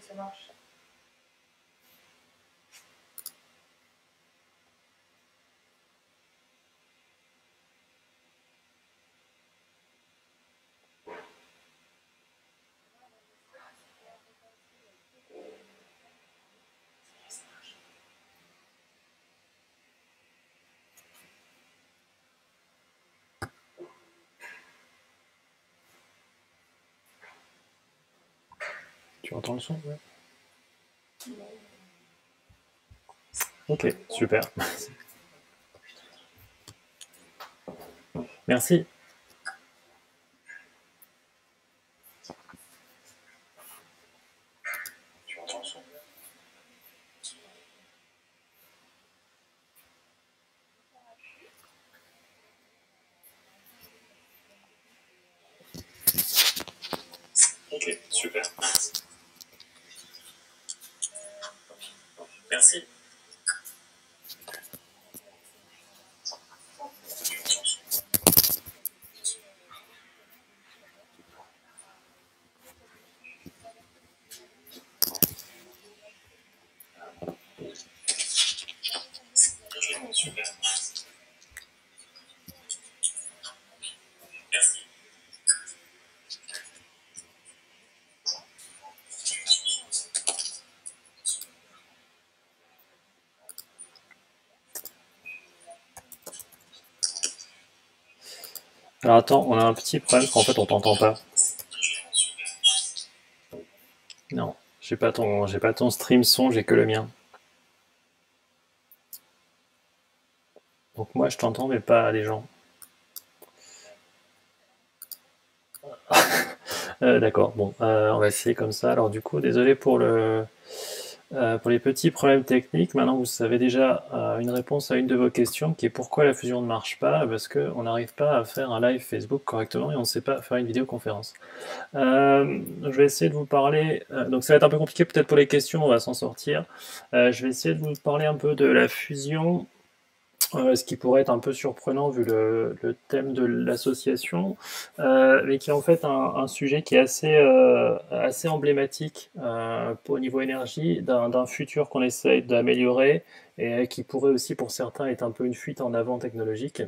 ça marche. Tu entends le son Ok, super. Merci. Ok, super. Merci. Ok, super. Merci. Alors attends, on a un petit problème qu'en fait on t'entend pas. Non, j'ai pas ton, j'ai pas ton stream son, j'ai que le mien. Donc moi je t'entends mais pas les gens. Euh, d'accord, bon, euh, on va essayer comme ça. Alors du coup, désolé pour le, euh, pour les petits problèmes techniques. Maintenant, vous savez déjà euh, une réponse à une de vos questions, qui est pourquoi la fusion ne marche pas, parce qu'on n'arrive pas à faire un live Facebook correctement et on ne sait pas faire une vidéoconférence. Euh, je vais essayer de vous parler. euh, donc ça va être un peu compliqué peut-être pour les questions, on va s'en sortir. Euh, je vais essayer de vous parler un peu de la fusion euh, ce qui pourrait être un peu surprenant vu le, thème de l'association, euh, mais qui est en fait un, sujet qui est assez, euh, assez emblématique au niveau énergie d'un futur qu'on essaye d'améliorer et qui pourrait aussi pour certains être un peu une fuite en avant technologique.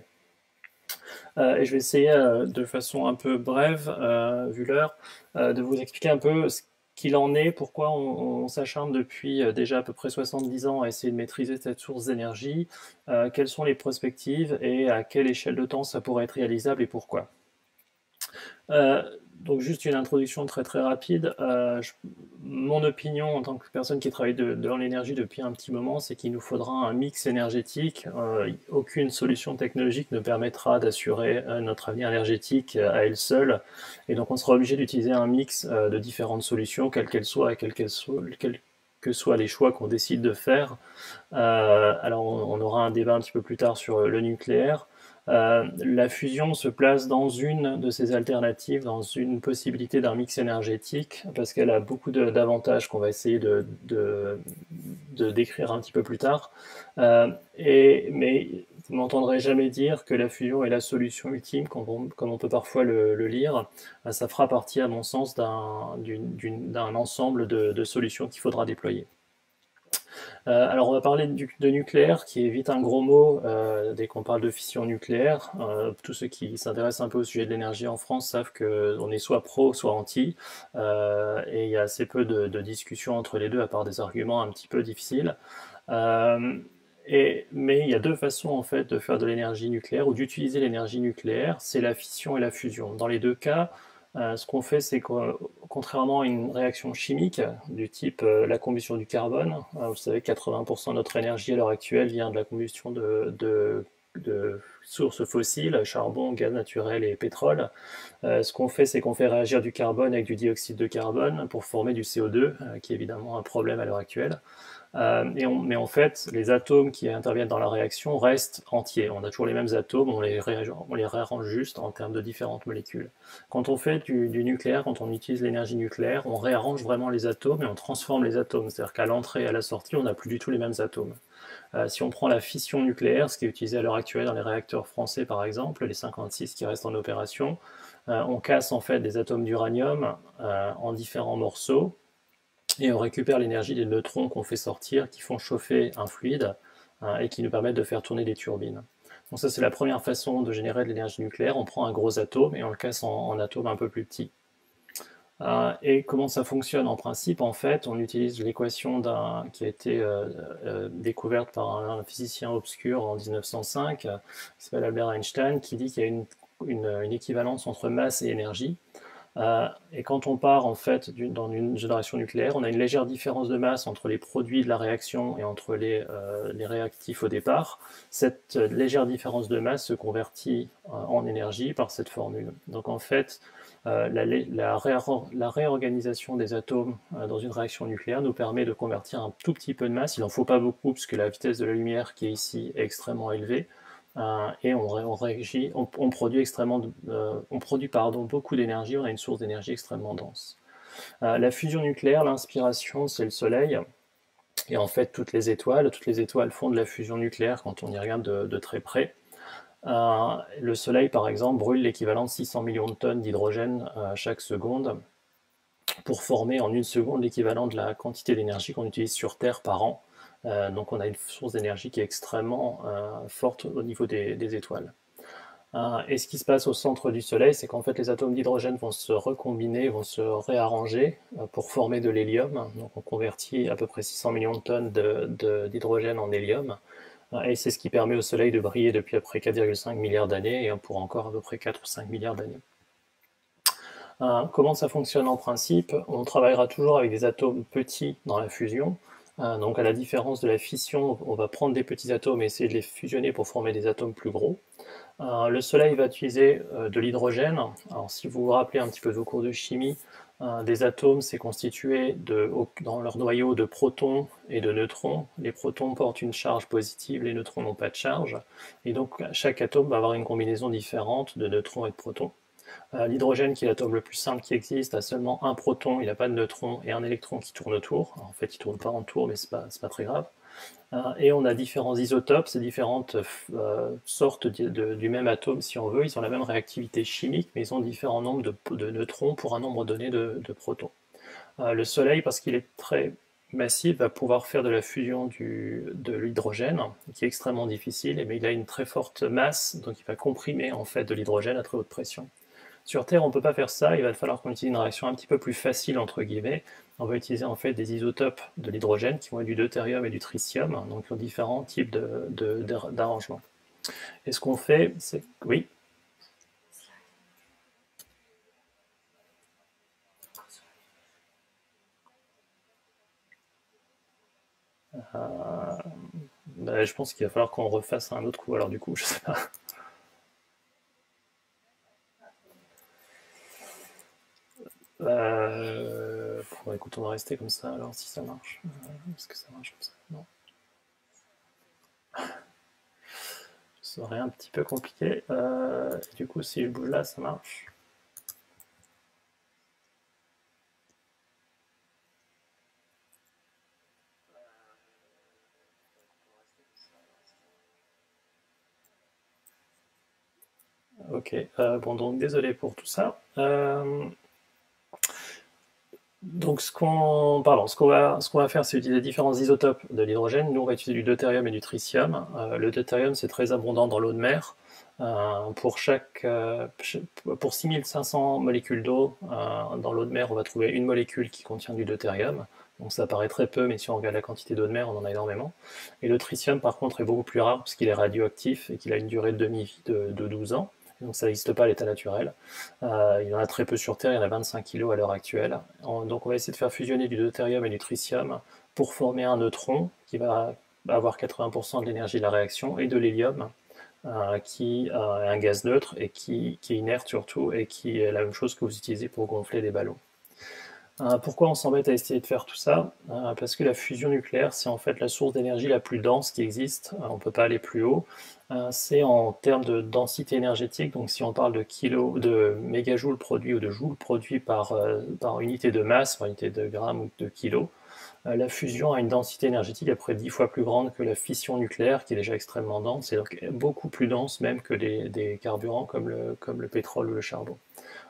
Et je vais essayer de façon un peu brève, vu l'heure, de vous expliquer un peu ce qu'il en est, pourquoi on, s'acharne depuis euh, déjà à peu près 70 ans à essayer de maîtriser cette source d'énergie, euh, quelles sont les perspectives et à quelle échelle de temps ça pourrait être réalisable et pourquoi? Euh, donc juste une introduction très très rapide. Euh, mon opinion en tant que personne qui travaille dans l'énergie depuis un petit moment, c'est qu'il nous faudra un mix énergétique. Euh, aucune solution technologique ne permettra d'assurer euh, notre avenir énergétique à elle seule. Et donc on sera obligé d'utiliser un mix de différentes solutions, quelles qu'elles soient, et quelles que soient les choix qu'on décide de faire. Alors on aura un débat un petit peu plus tard sur le nucléaire. Euh, la fusion se place dans une de ces alternatives, dans une possibilité d'un mix énergétique, parce qu'elle a beaucoup d'avantages qu'on va essayer de, décrire un petit peu plus tard. Euh, et, mais vous m'entendrez jamais dire que la fusion est la solution ultime, comme on, peut parfois le, lire. Euh, Ça fera partie, à mon sens, d'un ensemble de solutions qu'il faudra déployer. Euh, alors on va parler de, nucléaire, qui est vite un gros mot euh, dès qu'on parle de fission nucléaire. Euh, tous ceux qui s'intéressent un peu au sujet de l'énergie en France savent qu'on est soit pro, soit anti, et il y a assez peu de, discussions entre les deux, à part des arguments un petit peu difficiles. Mais il y a deux façons en fait de faire de l'énergie nucléaire ou d'utiliser l'énergie nucléaire, c'est la fission et la fusion. Dans les deux cas, euh, ce qu'on fait, c'est que contrairement à une réaction chimique du type euh, la combustion du carbone, euh, vous savez 80% de notre énergie à l'heure actuelle vient de la combustion de, sources fossiles, charbon, gaz naturel et pétrole. Ce qu'on fait, c'est qu'on fait réagir du carbone avec du dioxyde de carbone pour former du CO2, euh, qui est évidemment un problème à l'heure actuelle. Euh, mais en fait, les atomes qui interviennent dans la réaction restent entiers. On a toujours les mêmes atomes, on les, réarrange juste en termes de différentes molécules. Quand on fait du, nucléaire, quand on utilise l'énergie nucléaire, on réarrange vraiment les atomes et on transforme les atomes. C'est-à-dire qu'à l'entrée et à la sortie, on n'a plus du tout les mêmes atomes. Euh, si on prend la fission nucléaire, ce qui est utilisé à l'heure actuelle dans les réacteurs français par exemple, les 56 qui restent en opération, euh, on casse en fait des atomes d'uranium en différents morceaux et on récupère l'énergie des neutrons qu'on fait sortir, qui font chauffer un fluide hein, et qui nous permettent de faire tourner des turbines. Donc ça c'est la première façon de générer de l'énergie nucléaire, on prend un gros atome et on le casse en, atomes un peu plus petits. Euh, et comment ça fonctionne en principe? En fait, on utilise l'équation qui a été euh, euh, découverte par un, physicien obscur en 1905, qui s'appelle Albert Einstein, qui dit qu'il y a une, équivalence entre masse et énergie. Euh, et quand on part en fait dans une génération nucléaire, on a une légère différence de masse entre les produits de la réaction et entre les, euh, réactifs au départ. Cette légère différence de masse se convertit euh, en énergie par cette formule. Donc en fait, la, réorganisation des atomes dans une réaction nucléaire nous permet de convertir un tout petit peu de masse. Il n'en faut pas beaucoup puisque la vitesse de la lumière qui est ici est extrêmement élevée. Euh, et on, produit extrêmement, euh, on produit pardon, beaucoup d'énergie, on a une source d'énergie extrêmement dense. Euh, la fusion nucléaire, l'inspiration, c'est le Soleil. Et en fait, toutes les étoiles, toutes les étoiles font de la fusion nucléaire quand on y regarde de, très près. le Soleil, par exemple, brûle l'équivalent de 600 millions de tonnes d'hydrogène chaque seconde pour former en une seconde l'équivalent de la quantité d'énergie qu'on utilise sur Terre par an. Euh, donc on a une source d'énergie qui est extrêmement euh, forte au niveau des, étoiles. Euh, et ce qui se passe au centre du Soleil, c'est qu'en fait les atomes d'hydrogène vont se recombiner, vont se réarranger pour former de l'hélium. Donc on convertit à peu près 600 millions de tonnes d'hydrogène en hélium. Et c'est ce qui permet au Soleil de briller depuis à peu près 4,5 milliards d'années et pour encore à peu près 4 ou 5 milliards d'années. comment ça fonctionne en principe? On travaillera toujours avec des atomes petits dans la fusion. Euh, donc à la différence de la fission, on va prendre des petits atomes et essayer de les fusionner pour former des atomes plus gros. Euh, le Soleil va utiliser euh, de l'hydrogène. Alors si vous vous rappelez un petit peu de vos cours de chimie, des atomes c'est constitué dans leur noyau de protons et de neutrons. Les protons portent une charge positive, les neutrons n'ont pas de charge. Et donc chaque atome va avoir une combinaison différente de neutrons et de protons. Euh, l'hydrogène, qui est l'atome le plus simple qui existe, a seulement un proton, il n'a pas de neutron et un électron qui tourne autour. en fait, il ne tourne pas en tour, mais ce n'est pas, très grave. Euh, et on a différents isotopes, c'est différentes euh, sortes du même atome, si on veut. Ils ont la même réactivité chimique, mais ils ont différents nombres de, neutrons pour un nombre donné de, protons. le Soleil, parce qu'il est très massif, va pouvoir faire de la fusion de l'hydrogène, qui est extrêmement difficile, mais il a une très forte masse, donc il va comprimer en fait de l'hydrogène à très haute pression. Sur Terre, on ne peut pas faire ça, il va falloir qu'on utilise une réaction un petit peu plus facile, entre guillemets. On va utiliser en fait des isotopes de l'hydrogène qui vont être du deutérium et du tritium, donc ont différents types d'arrangements. Et ce qu'on fait, c'est... Oui? Euh, ben, je pense qu'il va falloir qu'on refasse un autre coup, alors du coup, je sais pas. Euh, écoute, on va rester comme ça alors si ça marche. Euh, est-ce que ça marche comme ça? Non. Ça serait un petit peu compliqué. Euh, du coup, si je bouge là, ça marche. Ok, euh, bon donc désolé pour tout ça. Donc ce qu'on qu'on va, ce qu'on va faire, c'est utiliser différents isotopes de l'hydrogène. Nous, on va utiliser du deutérium et du tritium. Euh, le deutérium, c'est très abondant dans l'eau de mer. Euh, pour, chaque, euh, pour 6500 molécules d'eau dans l'eau de mer, on va trouver une molécule qui contient du deutérium. Donc ça paraît très peu, mais si on regarde la quantité d'eau de mer, on en a énormément. Et le tritium, par contre, est beaucoup plus rare parce qu'il est radioactif et qu'il a une durée de demi-vie de, de 12 ans donc ça n'existe pas à l'état naturel. Euh, il y en a très peu sur Terre, il y en a 25 kg à l'heure actuelle. donc on va essayer de faire fusionner du deutérium et du tritium pour former un neutron qui va avoir 80% de l'énergie de la réaction et de l'hélium euh, qui euh, est un gaz neutre et qui, qui, est inerte surtout et qui est la même chose que vous utilisez pour gonfler des ballons. Pourquoi on s'embête à essayer de faire tout ça Parce que la fusion nucléaire, c'est en fait la source d'énergie la plus dense qui existe. on ne peut pas aller plus haut. Euh, c'est en termes de densité énergétique, donc si on parle de kilo, de mégajoules produits ou de joules produits par, euh, unité de masse, par unité de grammes ou de kilos, euh, la fusion a une densité énergétique à peu près 10 fois plus grande que la fission nucléaire, qui est déjà extrêmement dense, et donc beaucoup plus dense même que des, carburants comme le, pétrole ou le charbon.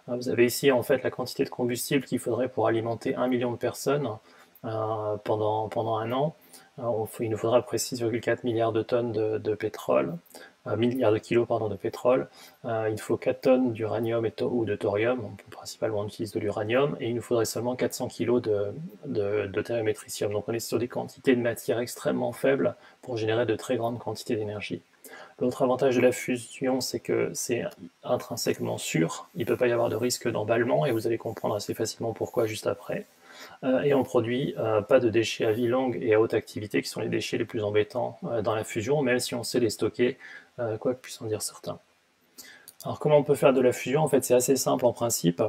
Vous avez ici en fait la quantité de combustible qu'il faudrait pour alimenter un million de personnes pendant, pendant un an, il nous faudra près 6,4 milliards de tonnes de, pétrole, euh, milliards de kilos pardon, de pétrole. Euh, il faut 4 tonnes d'uranium ou de thorium, principalement on utilise de l'uranium, et il nous faudrait seulement 400 kilos de, de, de Donc on est sur des quantités de matière extrêmement faibles pour générer de très grandes quantités d'énergie. L'autre avantage de la fusion, c'est que c'est intrinsèquement sûr. Il ne peut pas y avoir de risque d'emballement et vous allez comprendre assez facilement pourquoi juste après. Euh, et on produit euh, pas de déchets à vie longue et à haute activité qui sont les déchets les plus embêtants dans la fusion, même si on sait les stocker, quoi que puissent en dire certains. Alors comment on peut faire de la fusion? En fait c'est assez simple en principe.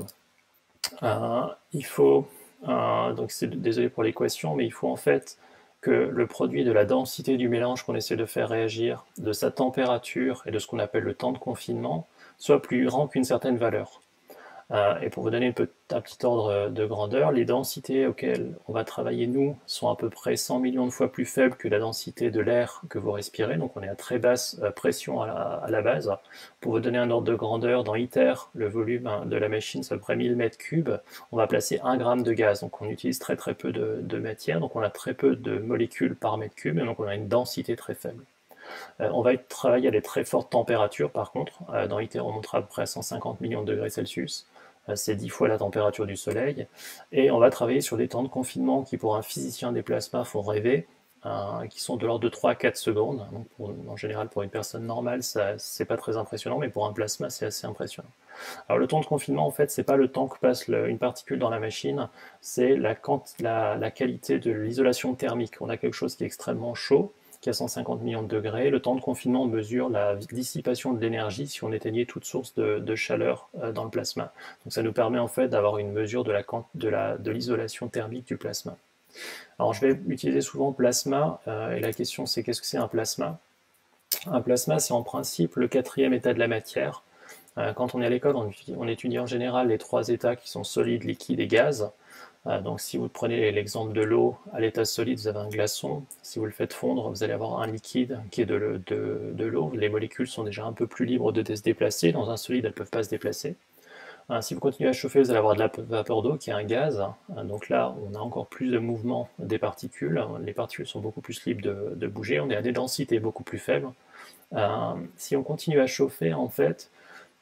il faut, donc c'est désolé pour l'équation, mais il faut en fait que le produit de la densité du mélange qu'on essaie de faire réagir, de sa température et de ce qu'on appelle le temps de confinement, soit plus grand qu'une certaine valeur. Euh, et pour vous donner un petit ordre de grandeur, les densités auxquelles on va travailler nous sont à peu près 100 millions de fois plus faibles que la densité de l'air que vous respirez, donc on est à très basse euh, pression à la, base. Pour vous donner un ordre de grandeur, dans ITER, le volume hein, de la machine c'est à peu près 1000 mètres cubes, on va placer 1 gramme de gaz, donc on utilise très très peu de, matière, donc on a très peu de molécules par mètre cube, et donc on a une densité très faible. Euh, on va travailler à des très fortes températures par contre. dans ITER, on montera à peu près à 150 millions de degrés Celsius. Euh, c'est 10 fois la température du Soleil. Et on va travailler sur des temps de confinement qui, pour un physicien des plasmas, font rêver, euh, qui sont de l'ordre de 3 à 4 secondes. en général, pour une personne normale, ça c'est pas très impressionnant, mais pour un plasma, c'est assez impressionnant. Alors, le temps de confinement, en fait, c'est pas le temps que passe une particule dans la machine, c'est la qualité de l'isolation thermique. On a quelque chose qui est extrêmement chaud, à 150 millions de degrés. Le temps de confinement mesure la dissipation de l'énergie si on éteignait toute source de, chaleur euh, dans le plasma. Donc ça nous permet en fait d'avoir une mesure de l'isolation thermique du plasma. Alors je vais utiliser souvent plasma euh, et la question c'est qu'est-ce que c'est un plasma? Un plasma c'est en principe le quatrième état de la matière. Euh, quand on est à l'école, on, étudie en général les trois états qui sont solides, liquides et gaz. Euh, donc si vous prenez l'exemple de l'eau, à l'état solide, vous avez un glaçon. Si vous le faites fondre, vous allez avoir un liquide qui est de, l'eau. Les molécules sont déjà un peu plus libres de se déplacer. Dans un solide, elles ne peuvent pas se déplacer. Euh, si vous continuez à chauffer, vous allez avoir de la vapeur d'eau qui est un gaz. Euh, donc là, on a encore plus de mouvement des particules. Les particules sont beaucoup plus libres de, bouger. On est à des densités beaucoup plus faibles. si on continue à chauffer, en fait,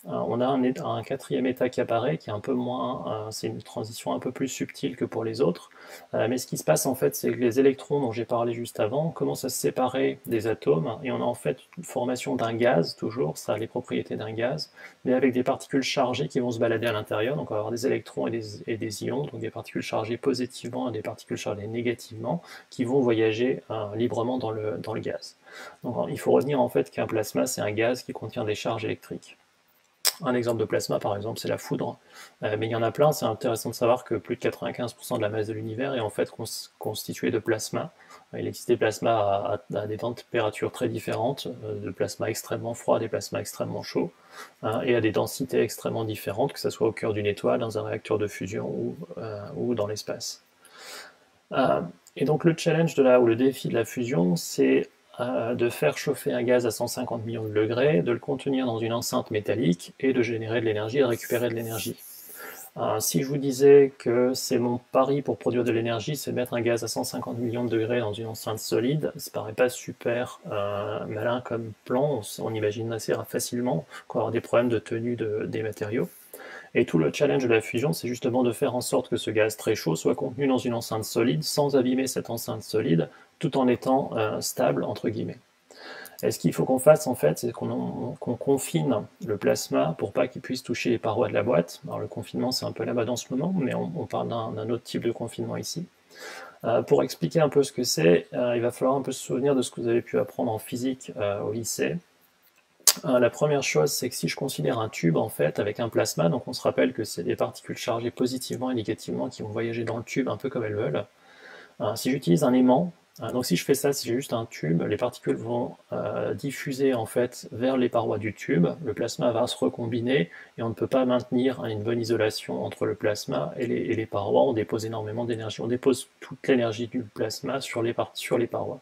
on a un, quatrième état qui apparaît, qui est un peu moins, euh, c'est une transition un peu plus subtile que pour les autres. Euh, mais ce qui se passe en fait, c'est que les électrons dont j'ai parlé juste avant commencent à se séparer des atomes, et on a en fait une formation d'un gaz, toujours, ça a les propriétés d'un gaz, mais avec des particules chargées qui vont se balader à l'intérieur. Donc on va avoir des électrons et des, ions, donc des particules chargées positivement et des particules chargées négativement, qui vont voyager librement dans le, dans le gaz. Donc il faut retenir en fait qu'un plasma, c'est un gaz qui contient des charges électriques. Un exemple de plasma, par exemple, c'est la foudre. Euh, mais il y en a plein, c'est intéressant de savoir que plus de 95% de la masse de l'univers est en fait constituée de plasma. Euh, il existe des plasmas à, des températures très différentes, euh, de plasma extrêmement froid, des plasmas extrêmement chauds, et à des densités extrêmement différentes, que ce soit au cœur d'une étoile, dans un réacteur de fusion ou, ou dans l'espace. et donc le challenge de la, ou le défi de la fusion, c'est de faire chauffer un gaz à 150 millions de degrés, de le contenir dans une enceinte métallique et de générer de l'énergie et de récupérer de l'énergie. Euh, si je vous disais que c'est mon pari pour produire de l'énergie, c'est mettre un gaz à 150 millions de degrés dans une enceinte solide, ça paraît pas super euh, malin comme plan, on, imagine assez facilement qu'on va avoir des problèmes de tenue des matériaux. Et tout le challenge de la fusion, c'est justement de faire en sorte que ce gaz très chaud soit contenu dans une enceinte solide sans abîmer cette enceinte solide tout en étant euh, stable, entre guillemets. Et ce qu'il faut qu'on fasse, en fait, c'est qu'on confine le plasma pour pas qu'il puisse toucher les parois de la boîte. Alors le confinement, c'est un peu mode en ce moment, mais on, parle d'un autre type de confinement ici. Euh, pour expliquer un peu ce que c'est, euh, il va falloir un peu se souvenir de ce que vous avez pu apprendre en physique au lycée. la première chose, c'est que si je considère un tube en fait avec un plasma, donc on se rappelle que c'est des particules chargées positivement et négativement qui vont voyager dans le tube un peu comme elles veulent. si j'utilise un aimant, donc si je fais ça, si j'ai juste un tube, les particules vont euh, diffuser en fait vers les parois du tube, le plasma va se recombiner et on ne peut pas maintenir une bonne isolation entre le plasma et les, parois, on dépose énormément d'énergie, on dépose toute l'énergie du plasma sur les, sur les parois.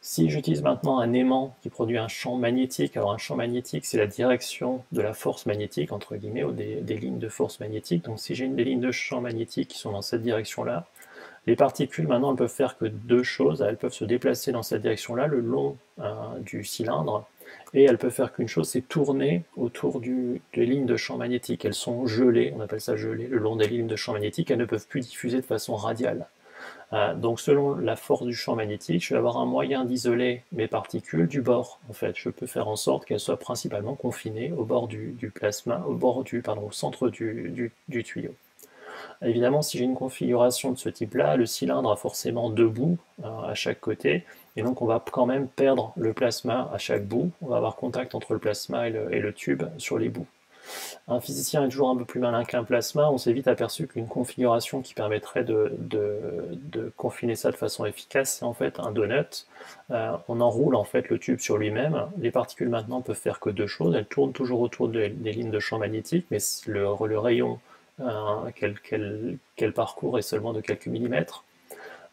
Si j'utilise maintenant un aimant qui produit un champ magnétique, alors un champ magnétique c'est la direction de la force magnétique, entre guillemets, ou des, lignes de force magnétique, donc si j'ai des lignes de champ magnétique qui sont dans cette direction-là, Les particules, maintenant, elles peuvent faire que deux choses. Elles peuvent se déplacer dans cette direction-là, le long du cylindre, et elles peuvent faire qu'une chose, c'est tourner autour des lignes de champ magnétique. Elles sont gelées, on appelle ça gelées, le long des lignes de champ magnétique, elles ne peuvent plus diffuser de façon radiale. Euh, donc selon la force du champ magnétique, je vais avoir un moyen d'isoler mes particules du bord. En fait, je peux faire en sorte qu'elles soient principalement confinées au bord du, plasma, au bord du, pardon, au centre du, tuyau. Évidemment, si j'ai une configuration de ce type-là, le cylindre a forcément deux bouts euh, à chaque côté, et donc on va quand même perdre le plasma à chaque bout. On va avoir contact entre le plasma et le tube sur les bouts. Un physicien est toujours un peu plus malin qu'un plasma. On s'est vite aperçu qu'une configuration qui permettrait de, confiner ça de façon efficace, c'est en fait un donut. Euh, on enroule en fait le tube sur lui-même. Les particules maintenant peuvent faire que deux choses. Elles tournent toujours autour des lignes de champ magnétique, mais le, rayon euh, qu'elles parcourent est seulement de quelques millimètres.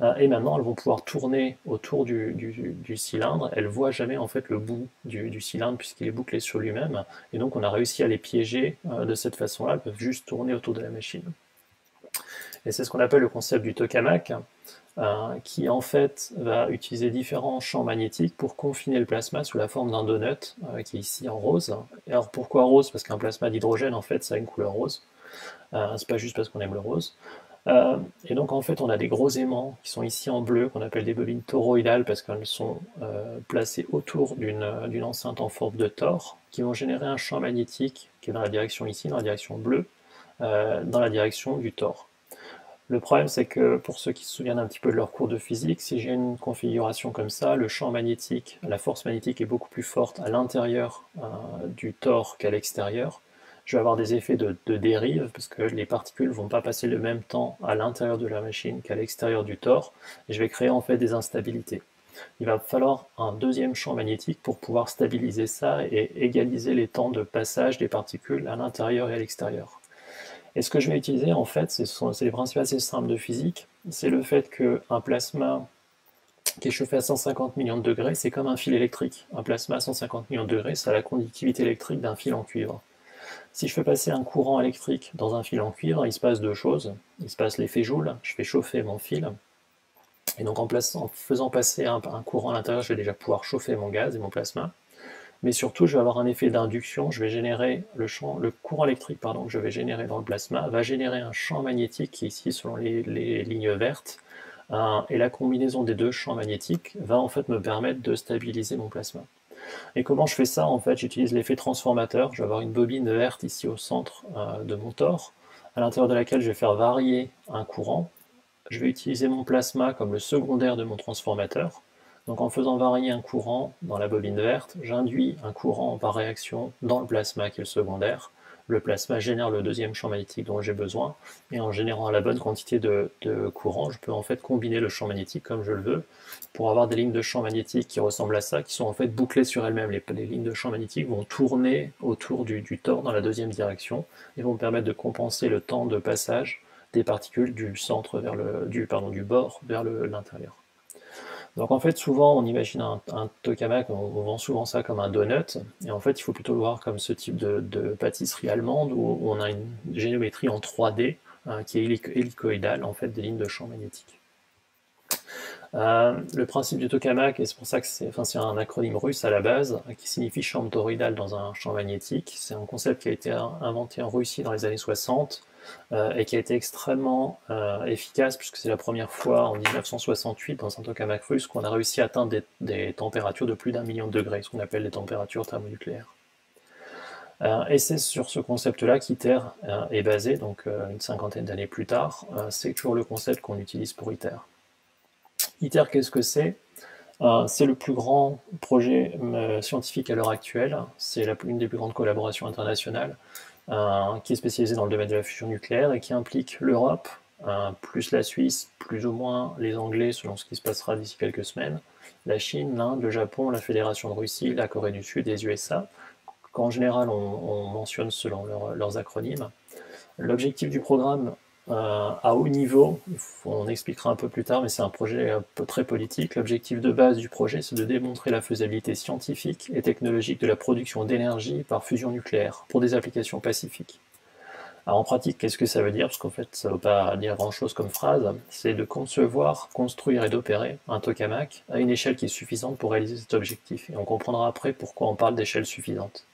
Euh, et maintenant, elles vont pouvoir tourner autour du, cylindre. Elles ne voient jamais en fait le bout du, cylindre puisqu'il est bouclé sur lui-même. Et donc, on a réussi à les piéger euh, de cette façon-là. Elles peuvent juste tourner autour de la machine. Et c'est ce qu'on appelle le concept du tokamak, euh, qui en fait va utiliser différents champs magnétiques pour confiner le plasma sous la forme d'un donut, qui est ici en rose. Et alors pourquoi rose? Parce qu'un plasma d'hydrogène, en fait, ça a une couleur rose. C'est pas juste parce qu'on aime le rose. Euh, et donc en fait on a des gros aimants qui sont ici en bleu qu'on appelle des bobines toroïdales parce qu'elles sont euh, placées autour d'une enceinte en forme de tor qui vont générer un champ magnétique qui est dans la direction ici, dans la direction bleue, euh, dans la direction du tor. Le problème c'est que pour ceux qui se souviennent un petit peu de leur cours de physique, si j'ai une configuration comme ça, le champ magnétique, la force magnétique est beaucoup plus forte à l'intérieur du tor qu'à l'extérieur je vais avoir des effets de, dérive parce que les particules ne vont pas passer le même temps à l'intérieur de la machine qu'à l'extérieur du tor et je vais créer en fait des instabilités. Il va falloir un deuxième champ magnétique pour pouvoir stabiliser ça et égaliser les temps de passage des particules à l'intérieur et à l'extérieur. Et ce que je vais utiliser en fait, c'est les principes assez simples de physique, c'est le fait qu'un plasma qui est chauffé à 150 millions de degrés, c'est comme un fil électrique. Un plasma à 150 millions de degrés, ça a la conductivité électrique d'un fil en cuivre. Si je fais passer un courant électrique dans un fil en cuivre, il se passe deux choses. Il se passe l'effet Joule, je fais chauffer mon fil, et donc en, faisant passer un, courant à l'intérieur, je vais déjà pouvoir chauffer mon gaz et mon plasma. Mais surtout, je vais avoir un effet d'induction, je vais générer le, champ, le courant électrique pardon, que je vais générer dans le plasma, va générer un champ magnétique qui ici selon les, lignes vertes, et la combinaison des deux champs magnétiques va en fait me permettre de stabiliser mon plasma. Et comment je fais ça En fait, j'utilise l'effet transformateur. Je vais avoir une bobine verte ici au centre euh, de mon tor, à l'intérieur de laquelle je vais faire varier un courant. Je vais utiliser mon plasma comme le secondaire de mon transformateur. Donc en faisant varier un courant dans la bobine verte, j'induis un courant par réaction dans le plasma qui est le secondaire le plasma génère le deuxième champ magnétique dont j'ai besoin, et en générant la bonne quantité de, courant, je peux en fait combiner le champ magnétique comme je le veux, pour avoir des lignes de champ magnétique qui ressemblent à ça, qui sont en fait bouclées sur elles-mêmes. Les, lignes de champ magnétique vont tourner autour du, du tor dans la deuxième direction, et vont permettre de compenser le temps de passage des particules du centre vers le, du, pardon, du bord vers l'intérieur. Donc en fait, souvent, on imagine un, tokamak, on, vend souvent ça comme un donut, et en fait, il faut plutôt le voir comme ce type de, pâtisserie allemande où, on a une géométrie en 3D hein, qui est hélicoïdale, en fait, des lignes de champ magnétique. Euh, le principe du tokamak, et c'est pour ça que c'est un acronyme russe à la base, qui signifie champ toroïdal dans un champ magnétique. C'est un concept qui a été inventé en Russie dans les années 60 euh, et qui a été extrêmement euh, efficace puisque c'est la première fois en 1968 dans un tokamak russe qu'on a réussi à atteindre des, températures de plus d'un million de degrés, ce qu'on appelle les températures thermonucléaires. Euh, et c'est sur ce concept-là qu'ITER est basé, donc une cinquantaine d'années plus tard. c'est toujours le concept qu'on utilise pour ITER. ITER, qu'est-ce que c'est? C'est le plus grand projet scientifique à l'heure actuelle. C'est une des plus grandes collaborations internationales. Euh, qui est spécialisé dans le domaine de la fusion nucléaire et qui implique l'Europe, euh, plus la Suisse, plus ou moins les Anglais selon ce qui se passera d'ici quelques semaines, la Chine, l'Inde, le Japon, la Fédération de Russie, la Corée du Sud les USA, qu'en général on, mentionne selon leurs acronymes. L'objectif du programme à haut niveau, on expliquera un peu plus tard, mais c'est un projet très politique. L'objectif de base du projet, c'est de démontrer la faisabilité scientifique et technologique de la production d'énergie par fusion nucléaire pour des applications pacifiques. en pratique, qu'est-ce que ça veut dire? Parce qu'en fait, ça ne veut pas dire grand-chose comme phrase. C'est de concevoir, construire et d'opérer un tokamak à une échelle qui est suffisante pour réaliser cet objectif. Et on comprendra après pourquoi on parle d'échelle suffisante.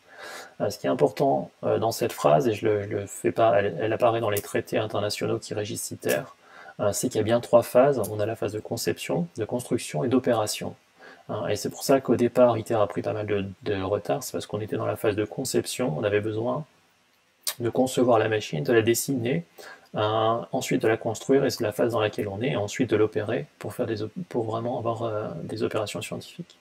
Euh, ce qui est important euh, dans cette phrase, et je le, fais pas, elle, apparaît dans les traités internationaux qui régissent ITER, euh, c'est qu'il y a bien trois phases. On a la phase de conception, de construction et d'opération. Et c'est pour ça qu'au départ, ITER a pris pas mal de, retard, c'est parce qu'on était dans la phase de conception, on avait besoin de concevoir la machine, de la dessiner, ensuite de la construire, et c'est la phase dans laquelle on est, et ensuite de l'opérer pour, pour vraiment avoir des opérations scientifiques.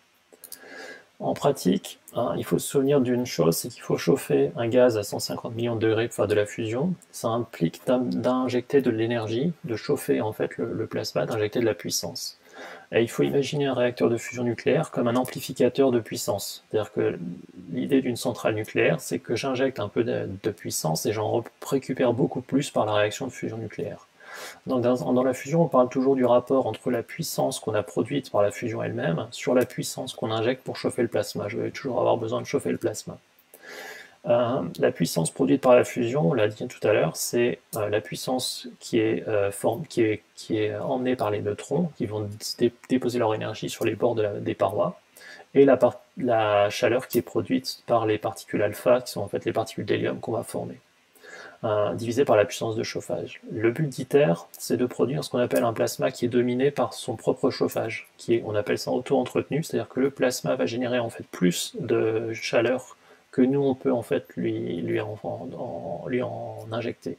En pratique, hein, il faut se souvenir d'une chose, c'est qu'il faut chauffer un gaz à 150 millions de degrés pour faire de la fusion. Ça implique d'injecter de l'énergie, de chauffer en fait le plasma, d'injecter de la puissance. Et il faut imaginer un réacteur de fusion nucléaire comme un amplificateur de puissance. C'est-à-dire que l'idée d'une centrale nucléaire, c'est que j'injecte un peu de, puissance et j'en récupère beaucoup plus par la réaction de fusion nucléaire. Donc dans, la fusion, on parle toujours du rapport entre la puissance qu'on a produite par la fusion elle-même sur la puissance qu'on injecte pour chauffer le plasma. Je vais toujours avoir besoin de chauffer le plasma. Euh, la puissance produite par la fusion, on l'a dit tout à l'heure, c'est euh, la puissance qui est, euh, qui, est, qui est, emmenée par les neutrons qui vont déposer leur énergie sur les bords des parois, et la, la, chaleur qui est produite par les particules alpha, qui sont en fait les particules d'hélium qu'on va former, divisé par la puissance de chauffage. Le but d'ITER, c'est de produire ce qu'on appelle un plasma qui est dominé par son propre chauffage, qui on appelle ça auto-entretenu, c'est-à-dire que le plasma va générer en fait plus de chaleur que nous, on peut en fait lui, en, injecter.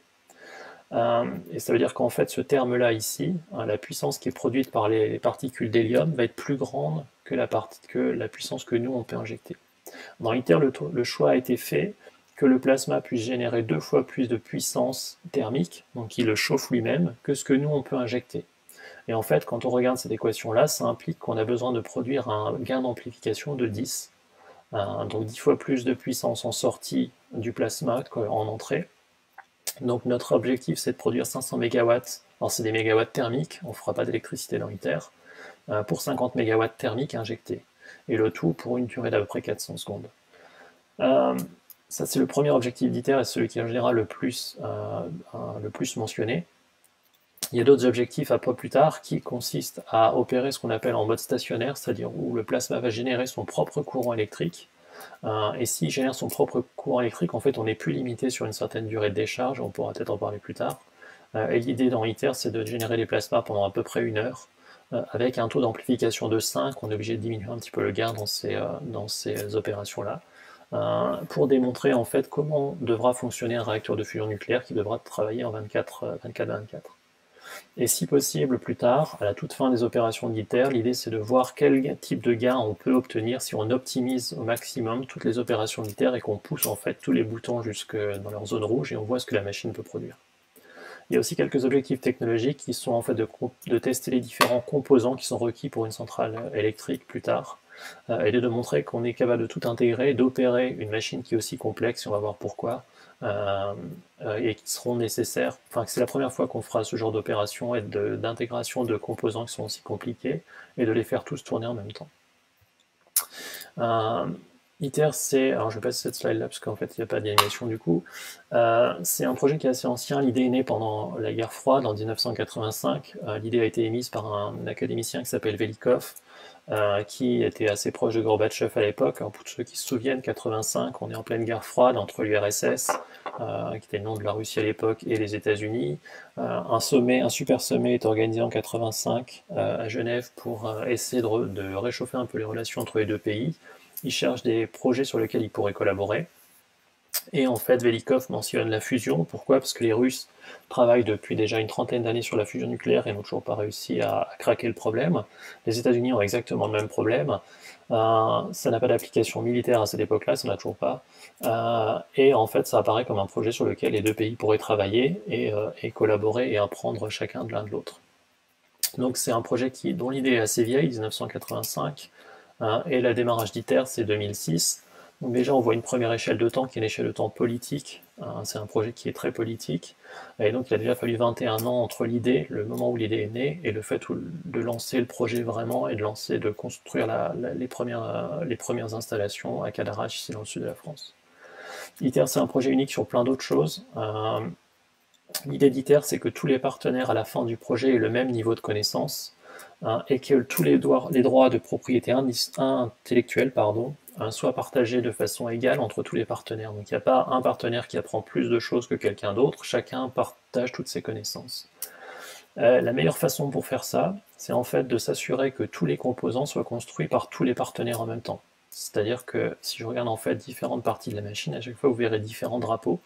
Euh, et ça veut dire qu'en fait, ce terme-là ici, hein, la puissance qui est produite par les particules d'hélium va être plus grande que la, puissance que nous, on peut injecter. Dans ITER, le, choix a été fait que le plasma puisse générer deux fois plus de puissance thermique, donc il le chauffe lui-même, que ce que nous, on peut injecter. Et en fait, quand on regarde cette équation-là, ça implique qu'on a besoin de produire un gain d'amplification de 10, euh, donc 10 fois plus de puissance en sortie du plasma qu'en entrée. Donc notre objectif c'est de produire 500 MW, alors c'est des mégawatts thermiques, on ne fera pas d'électricité dans ITER, euh, pour 50 MW thermiques injectés, et le tout pour une durée d'à peu près 400 secondes. Euh, ça c'est le premier objectif d'ITER et celui qui est en général le plus, le plus mentionné. Il y a d'autres objectifs à pas plus tard qui consistent à opérer ce qu'on appelle en mode stationnaire, c'est-à-dire où le plasma va générer son propre courant électrique. Euh, et s'il génère son propre courant électrique, en fait, on n'est plus limité sur une certaine durée de décharge, on pourra peut-être en parler plus tard. Euh, et l'idée dans ITER, c'est de générer des plasmas pendant à peu près une heure, euh, avec un taux d'amplification de 5, on est obligé de diminuer un petit peu le gain dans ces, dans ces opérations-là, pour démontrer en fait comment devra fonctionner un réacteur de fusion nucléaire qui devra travailler en 24-24. Et si possible, plus tard, à la toute fin des opérations d'ITER, l'idée c'est de voir quel type de gain on peut obtenir si on optimise au maximum toutes les opérations d'ITER et qu'on pousse en fait tous les boutons jusque dans leur zone rouge et on voit ce que la machine peut produire. Il y a aussi quelques objectifs technologiques qui sont en fait de, de tester les différents composants qui sont requis pour une centrale électrique plus tard, euh, et de montrer qu'on est capable de tout intégrer, d'opérer une machine qui est aussi complexe, on va voir pourquoi, euh, euh, et qui seront nécessaires. Enfin, c'est la première fois qu'on fera ce genre d'opération et d'intégration de, composants qui sont aussi compliqués et de les faire tous tourner en même temps. Euh, ITER, c'est, alors je vais cette slide là parce qu'en fait il n'y a pas d'animation du coup, c'est un projet qui est assez ancien, l'idée est née pendant la guerre froide en 1985, l'idée a été émise par un académicien qui s'appelle Velikov, euh, qui était assez proche de Gorbatchev à l'époque. Pour ceux qui se souviennent, 85, on est en pleine guerre froide entre l'URSS, euh, qui était le nom de la Russie à l'époque, et les États-Unis. Euh, un sommet, un super sommet est organisé en 85 à Genève pour essayer de, réchauffer un peu les relations entre les deux pays. Ils cherchent des projets sur lesquels ils pourraient collaborer. Et en fait, Velikov mentionne la fusion. Pourquoi? Parce que les Russes travaillent depuis déjà une trentaine d'années sur la fusion nucléaire et n'ont toujours pas réussi à, craquer le problème. Les États-Unis ont exactement le même problème. Euh, ça n'a pas d'application militaire à cette époque-là, ça n'a toujours pas. Euh, et en fait, ça apparaît comme un projet sur lequel les deux pays pourraient travailler et, euh, collaborer et apprendre chacun de l'un de l'autre. Donc c'est un projet dont l'idée est assez vieille, 1985, et le démarrage d'ITER, c'est 2006. Donc déjà, on voit une première échelle de temps qui est une échelle de temps politique. Hein, c'est un projet qui est très politique. Et donc, il a déjà fallu 21 ans entre l'idée, le moment où l'idée est née, et le fait de lancer le projet vraiment et de lancer, de construire les, premières, les premières installations à Cadarache, ici dans le sud de la France. ITER, c'est un projet unique sur plein d'autres choses. L'idée d'ITER, c'est que tous les partenaires à la fin du projet aient le même niveau de connaissance hein, et que tous les droits, de propriété intellectuelle pardon, hein, soient partagés de façon égale entre tous les partenaires. Donc il n'y a pas un partenaire qui apprend plus de choses que quelqu'un d'autre, chacun partage toutes ses connaissances. Euh, la meilleure façon pour faire ça, c'est en fait de s'assurer que tous les composants soient construits par tous les partenaires en même temps. C'est-à-dire que si je regarde en fait différentes parties de la machine, à chaque fois vous verrez différents drapeaux.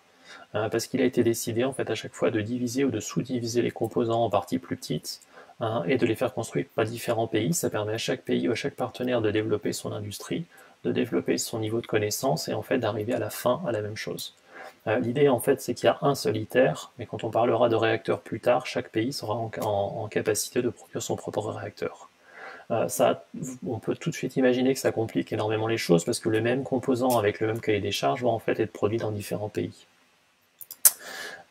Euh, parce qu'il a été décidé en fait à chaque fois de diviser ou de sous-diviser les composants en parties plus petites hein, et de les faire construire par différents pays. Ça permet à chaque pays ou à chaque partenaire de développer son industrie, de développer son niveau de connaissance et en fait d'arriver à la fin à la même chose. Euh, l'idée en fait c'est qu'il y a un ITER, mais quand on parlera de réacteurs plus tard, chaque pays sera en, capacité de produire son propre réacteur. Euh, ça, on peut tout de suite imaginer que ça complique énormément les choses parce que le même composant avec le même cahier des charges va en fait être produit dans différents pays.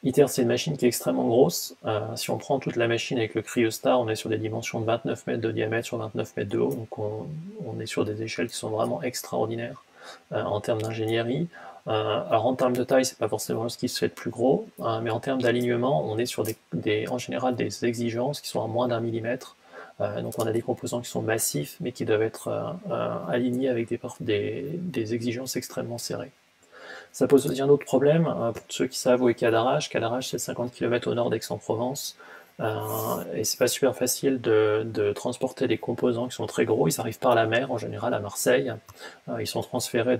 ITER, c'est une machine qui est extrêmement grosse. Euh, si on prend toute la machine avec le cryostat, on est sur des dimensions de 29 mètres de diamètre sur 29 mètres de haut. Donc on, est sur des échelles qui sont vraiment extraordinaires euh, en termes d'ingénierie. Euh, alors en termes de taille, c'est pas forcément ce qui se fait de plus gros, mais en termes d'alignement, on est sur des, en général des exigences qui sont à moins d'un millimètre. donc on a des composants qui sont massifs, mais qui doivent être alignés avec des exigences extrêmement serrées. Ça pose aussi un autre problème, euh, pour ceux qui savent où est Cadarache. Cadarache, c'est 50 km au nord d'Aix-en-Provence. Euh, et c'est pas super facile de, transporter des composants qui sont très gros. Ils arrivent par la mer, en général à Marseille. Euh, ils sont transférés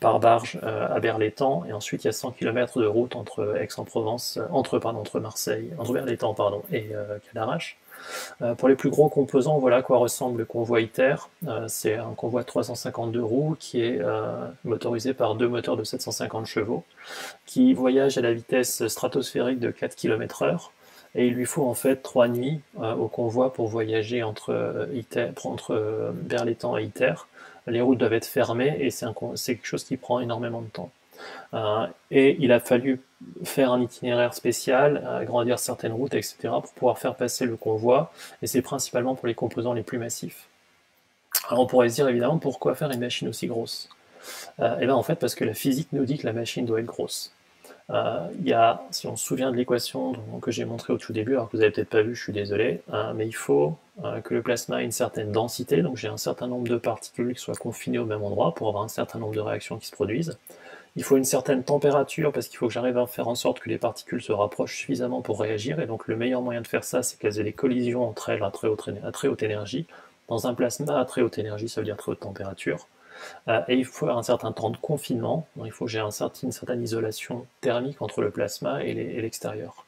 par barge à Berlétan. Et ensuite, il y a 100 km de route entre Aix-en-Provence, entre, pardon, entre Marseille, entre Berlétan pardon, et Cadarache. Euh, pour les plus gros composants, voilà à quoi ressemble le convoi ITER. Euh, c'est un convoi de 352 roues qui est euh, motorisé par deux moteurs de 750 chevaux, qui voyage à la vitesse stratosphérique de 4 km h et il lui faut en fait trois nuits au convoi pour voyager entre, ITER, entre Berlétan et ITER. Les routes doivent être fermées et c'est quelque chose qui prend énormément de temps. Euh, et il a fallu faire un itinéraire spécial, agrandir certaines routes, etc., pour pouvoir faire passer le convoi, et c'est principalement pour les composants les plus massifs. Alors on pourrait se dire évidemment pourquoi faire une machine aussi grosse? Et euh, eh bien en fait parce que la physique nous dit que la machine doit être grosse. Euh, il y a, si on se souvient de l'équation que j'ai montrée au tout début, alors que vous n'avez peut-être pas vu, je suis désolé, mais il faut que le plasma ait une certaine densité, donc j'ai un certain nombre de particules qui soient confinées au même endroit pour avoir un certain nombre de réactions qui se produisent. Il faut une certaine température parce qu'il faut que j'arrive à faire en sorte que les particules se rapprochent suffisamment pour réagir. Et donc le meilleur moyen de faire ça, c'est qu'elles aient des collisions entre elles à très, haute, énergie. Dans un plasma à très haute énergie, ça veut dire très haute température. Euh, et il faut un certain temps de confinement. il faut que j'ai une certaine isolation thermique entre le plasma et l'extérieur.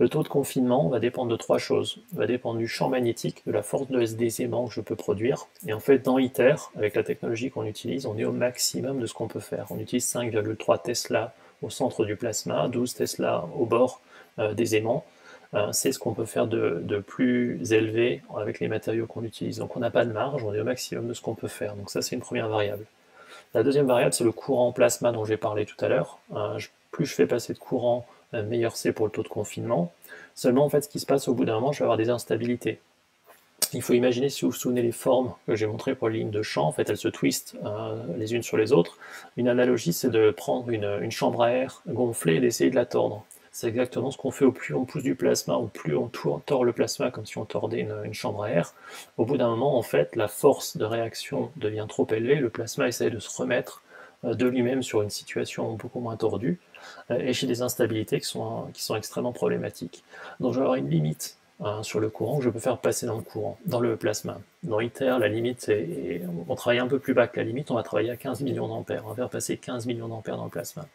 Le taux de confinement va dépendre de trois choses. Il va dépendre du champ magnétique, de la force de des aimants que je peux produire. Et en fait, dans ITER, avec la technologie qu'on utilise, on est au maximum de ce qu'on peut faire. On utilise 5,3 Tesla au centre du plasma, 12 Tesla au bord euh, des aimants. Euh, c'est ce qu'on peut faire de, plus élevé avec les matériaux qu'on utilise. Donc on n'a pas de marge, on est au maximum de ce qu'on peut faire. Donc ça, c'est une première variable. La deuxième variable, c'est le courant plasma dont j'ai parlé tout à l'heure. Euh, plus je fais passer de courant, meilleur c'est pour le taux de confinement. Seulement, en fait, ce qui se passe au bout d'un moment, je vais avoir des instabilités. Il faut imaginer, si vous vous souvenez les formes que j'ai montrées pour les lignes de champ, en fait, elles se twistent euh, les unes sur les autres. Une analogie, c'est de prendre une, chambre à air gonflée et d'essayer de la tordre. C'est exactement ce qu'on fait au plus on pousse du plasma, au plus on tord le plasma comme si on tordait une, une, chambre à air. Au bout d'un moment, en fait, la force de réaction devient trop élevée, le plasma essaie de se remettre euh, de lui-même sur une situation beaucoup moins tordue, euh, et j'ai des instabilités qui sont, qui sont extrêmement problématiques. Donc je vais avoir une limite hein, sur le courant que je peux faire passer dans le courant, dans le plasma. Dans ITER, la limite, on travaille un peu plus bas que la limite, on va travailler à 15 millions d'ampères, on va faire passer 15 millions d'ampères dans le plasma.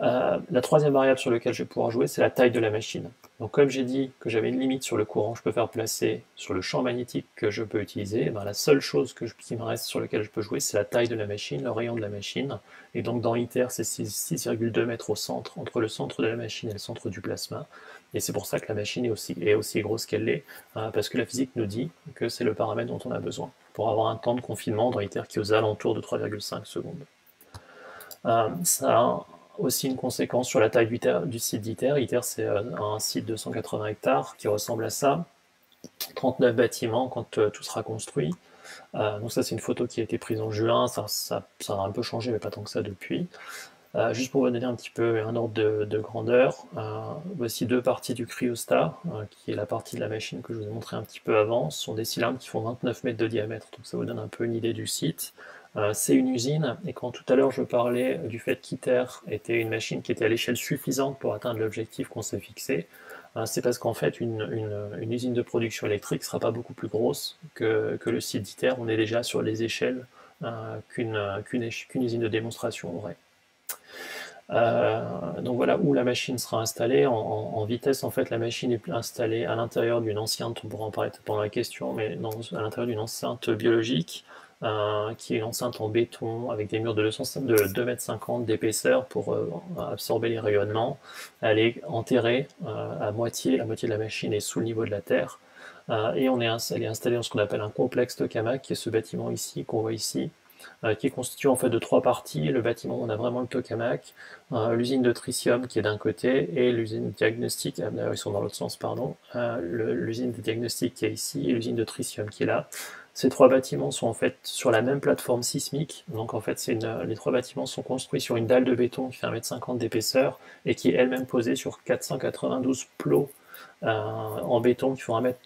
Euh, la troisième variable sur laquelle je vais pouvoir jouer, c'est la taille de la machine. Donc comme j'ai dit que j'avais une limite sur le courant, je peux faire placer sur le champ magnétique que je peux utiliser, ben, la seule chose qui me reste sur laquelle je peux jouer, c'est la taille de la machine, le rayon de la machine. Et donc dans ITER, c'est 6,2 mètres au centre, entre le centre de la machine et le centre du plasma. Et c'est pour ça que la machine est aussi, est aussi grosse qu'elle l'est, hein, parce que la physique nous dit que c'est le paramètre dont on a besoin pour avoir un temps de confinement dans ITER qui est aux alentours de 3,5 secondes. Euh, ça aussi une conséquence sur la taille du, site d'ITER. ITER, c'est euh, un site de 180 hectares qui ressemble à ça. 39 bâtiments quand euh, tout sera construit. donc ça, c'est une photo qui a été prise en juin. Ça, ça, a un peu changé, mais pas tant que ça depuis. Euh, juste pour vous donner un petit peu un ordre de, grandeur, euh, voici deux parties du cryostat, euh, qui est la partie de la machine que je vous ai montré un petit peu avant. Ce sont des cylindres qui font 29 mètres de diamètre, donc ça vous donne un peu une idée du site. C'est une usine, et quand tout à l'heure je parlais du fait qu'ITER était une machine qui était à l'échelle suffisante pour atteindre l'objectif qu'on s'est fixé, c'est parce qu'en fait une, usine de production électrique ne sera pas beaucoup plus grosse que, le site d'ITER. On est déjà sur les échelles qu'une usine de démonstration aurait. Euh, donc voilà où la machine sera installée. En, vitesse, en fait, la machine est installée à l'intérieur d'une enceinte, on pourra en parler pendant la question, mais à l'intérieur d'une enceinte biologique, euh, qui est enceinte en béton avec des murs de 2,50 m d'épaisseur pour euh, absorber les rayonnements. Elle est enterrée à moitié, la moitié de la machine est sous le niveau de la terre. et on est, elle est installée dans ce qu'on appelle un complexe tokamak, qui est ce bâtiment ici, qu'on voit ici, euh, qui est constitué en fait de trois parties. Le bâtiment, on a vraiment le tokamak, euh, l'usine de tritium qui est d'un côté et l'usine diagnostique, ah, ils sont dans l'autre sens, pardon, euh, l'usine de diagnostic qui est ici et l'usine de tritium qui est là. Ces trois bâtiments sont en fait sur la même plateforme sismique. Donc en fait, les trois bâtiments sont construits sur une dalle de béton qui fait 1,50 m d'épaisseur et qui est elle-même posée sur 492 plots euh, en béton qui font 1 mètre,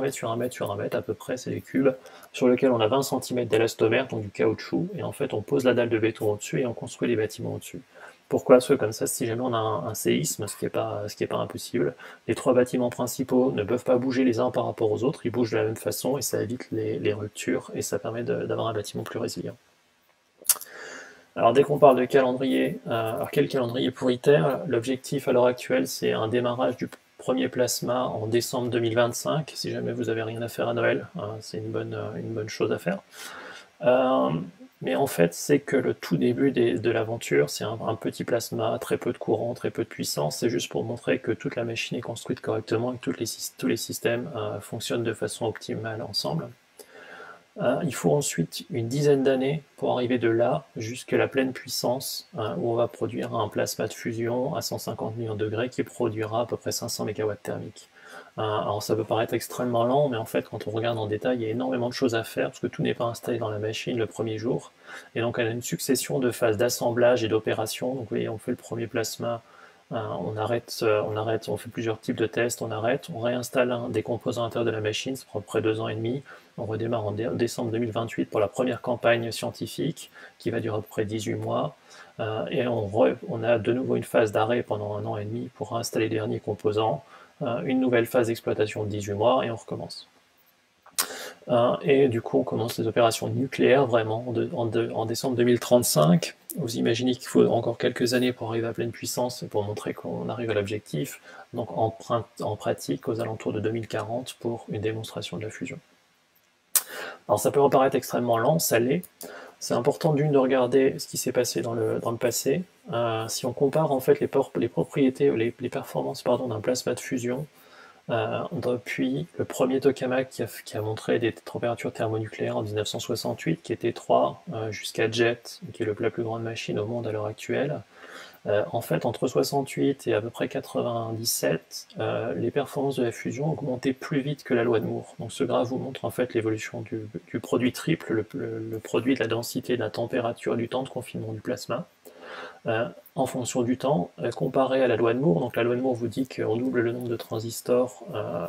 mètre sur 1 mètre sur 1 mètre à peu près, c'est des cubes, sur lequel on a 20 cm d'élastomère, donc du caoutchouc, et en fait on pose la dalle de béton au-dessus et on construit les bâtiments au-dessus. Pourquoi que comme ça, si jamais on a un, séisme, ce qui n'est pas, pas impossible, les trois bâtiments principaux ne peuvent pas bouger les uns par rapport aux autres, ils bougent de la même façon et ça évite les, ruptures et ça permet d'avoir un bâtiment plus résilient. Alors dès qu'on parle de calendrier, euh, alors quel calendrier pour ITER L'objectif à l'heure actuelle, c'est un démarrage du premier plasma en décembre 2025, si jamais vous avez rien à faire à Noël, hein, c'est une bonne, une bonne chose à faire. Euh, mais en fait, c'est que le tout début de l'aventure, c'est un, petit plasma, très peu de courant, très peu de puissance. C'est juste pour montrer que toute la machine est construite correctement et que tous les systèmes euh, fonctionnent de façon optimale ensemble. Euh, il faut ensuite une dizaine d'années pour arriver de là jusqu'à la pleine puissance, hein, où on va produire un plasma de fusion à 150 millions de degrés qui produira à peu près 500 MW thermiques. Euh, alors ça peut paraître extrêmement lent, mais en fait quand on regarde en détail, il y a énormément de choses à faire, parce que tout n'est pas installé dans la machine le premier jour. Et donc elle a une succession de phases d'assemblage et d'opération. Donc vous voyez, on fait le premier plasma, euh, on arrête, on arrête, on fait plusieurs types de tests, on arrête, on réinstalle des composants à l'intérieur de la machine, ça prend près deux ans et demi. On redémarre en décembre 2028 pour la première campagne scientifique qui va durer à peu près 18 mois. Euh, et on, a de nouveau une phase d'arrêt pendant un an et demi pour installer les derniers composants, euh, une nouvelle phase d'exploitation de 18 mois et on recommence. Euh, et du coup, on commence les opérations nucléaires vraiment en, décembre 2035. Vous imaginez qu'il faut encore quelques années pour arriver à pleine puissance et pour montrer qu'on arrive à l'objectif. Donc en, pratique, aux alentours de 2040 pour une démonstration de la fusion. Alors ça peut apparaître extrêmement lent, ça l'est. C'est important d'une de regarder ce qui s'est passé dans le, dans le passé. Euh, si on compare en fait les, propriétés, les, performances d'un plasma de fusion euh, depuis le premier tokamak qui a, qui a, montré des températures thermonucléaires en 1968, qui était 3 euh, jusqu'à Jet, qui est le, la plus grande machine au monde à l'heure actuelle, euh, en fait, entre 68 et à peu près 97, euh, les performances de la fusion augmentaient plus vite que la loi de Moore. Donc ce graphe vous montre en fait l'évolution du, produit triple, le, produit de la densité, de la température du temps de confinement du plasma. Euh, en fonction du temps, comparé à la loi de Moore. Donc la loi de Moore vous dit qu'on double le nombre de transistors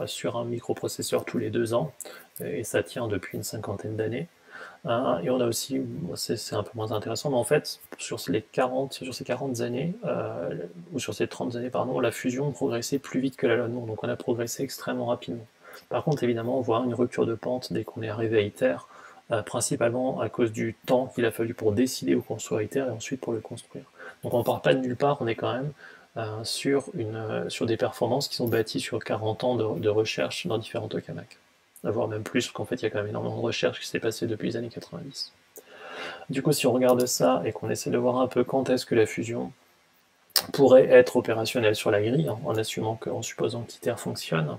sur un microprocesseur tous les deux ans, et ça tient depuis une cinquantaine d'années. Hein, et on a aussi, c'est un peu moins intéressant, mais en fait, sur les 40, sur ces 40 années, euh, ou sur ces 30 années, pardon, la fusion progressait plus vite que la loi donc on a progressé extrêmement rapidement. Par contre, évidemment, on voit une rupture de pente dès qu'on est arrivé à ITER, euh, principalement à cause du temps qu'il a fallu pour décider où construire ITER et ensuite pour le construire. Donc on part pas de nulle part, on est quand même euh, sur, une, sur des performances qui sont bâties sur 40 ans de, de recherche dans différents tokamaks voire même plus, parce qu'en fait il y a quand même énormément de recherches qui s'est passé depuis les années 90. Du coup, si on regarde ça et qu'on essaie de voir un peu quand est-ce que la fusion pourrait être opérationnelle sur la grille, hein, en assumant que, en supposant qu'ITER fonctionne,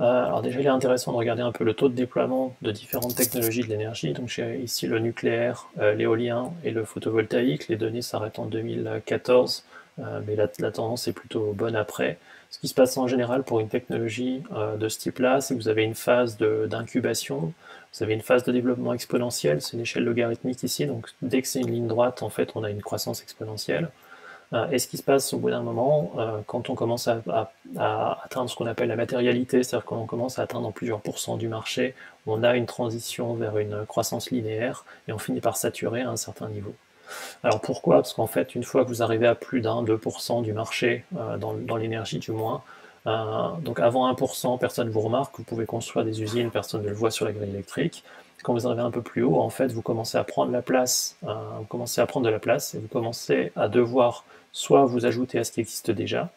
euh, alors déjà il est intéressant de regarder un peu le taux de déploiement de différentes technologies de l'énergie. Donc j'ai ici le nucléaire, euh, l'éolien et le photovoltaïque. Les données s'arrêtent en 2014 mais la, tendance est plutôt bonne après. Ce qui se passe en général pour une technologie de ce type-là, c'est que vous avez une phase d'incubation, vous avez une phase de développement exponentiel, c'est une échelle logarithmique ici, donc dès que c'est une ligne droite, en fait, on a une croissance exponentielle. Euh, et ce qui se passe au bout d'un moment, euh, quand on commence à, atteindre ce qu'on appelle la matérialité, c'est-à-dire quand on commence à atteindre plusieurs pourcents du marché, on a une transition vers une croissance linéaire et on finit par saturer à un certain niveau. Alors pourquoi? Parce qu'en fait, une fois que vous arrivez à plus d'un 2% du marché, euh, dans, l'énergie du moins, donc avant 1%, personne ne vous remarque, vous pouvez construire des usines, personne ne le voit sur la grille électrique. Quand vous arrivez un peu plus haut, en fait, vous commencez à prendre la place, vous commencez à prendre de la place et vous commencez à devoir soit vous ajoutez à ce qui existe déjà,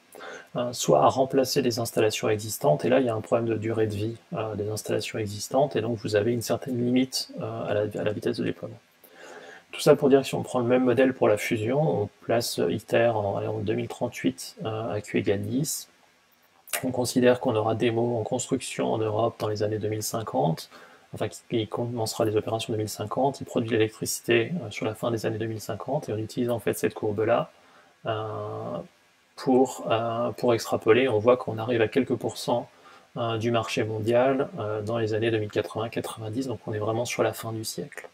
euh, soit à remplacer des installations existantes. Et là, il y a un problème de durée de vie euh, des installations existantes, et donc vous avez une certaine limite euh, à la, vitesse de déploiement. Tout ça pour dire que si on prend le même modèle pour la fusion, on place ITER en, en 2038 à Q égale 10. On considère qu'on aura des mots en construction en Europe dans les années 2050, enfin qui, commencera les opérations 2050, il produit l'électricité sur la fin des années 2050, et on utilise en fait cette courbe-là euh, pour, euh, pour extrapoler, on voit qu'on arrive à quelques pourcents euh, du marché mondial dans les années 2080-90, donc on est vraiment sur la fin du siècle.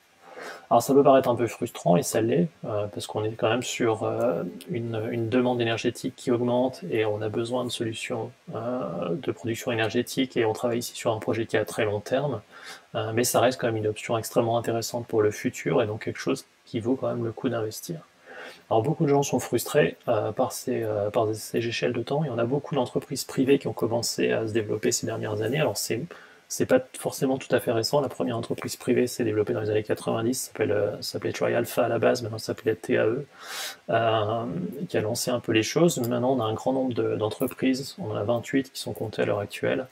Alors ça peut paraître un peu frustrant, et ça l'est, parce qu'on est quand même sur une, une, demande énergétique qui augmente, et on a besoin de solutions de production énergétique, et on travaille ici sur un projet qui est à très long terme, mais ça reste quand même une option extrêmement intéressante pour le futur, et donc quelque chose qui vaut quand même le coup d'investir. Alors beaucoup de gens sont frustrés euh, par, ces, euh, par ces échelles de temps. Il y en a beaucoup d'entreprises privées qui ont commencé à se développer ces dernières années. Alors c'est c'est pas forcément tout à fait récent. La première entreprise privée s'est développée dans les années 90, euh, s'appelait Troy Alpha à la base, maintenant ça s'appelait TAE, euh, qui a lancé un peu les choses. Maintenant, on a un grand nombre d'entreprises, on en a 28 qui sont comptées à l'heure actuelle,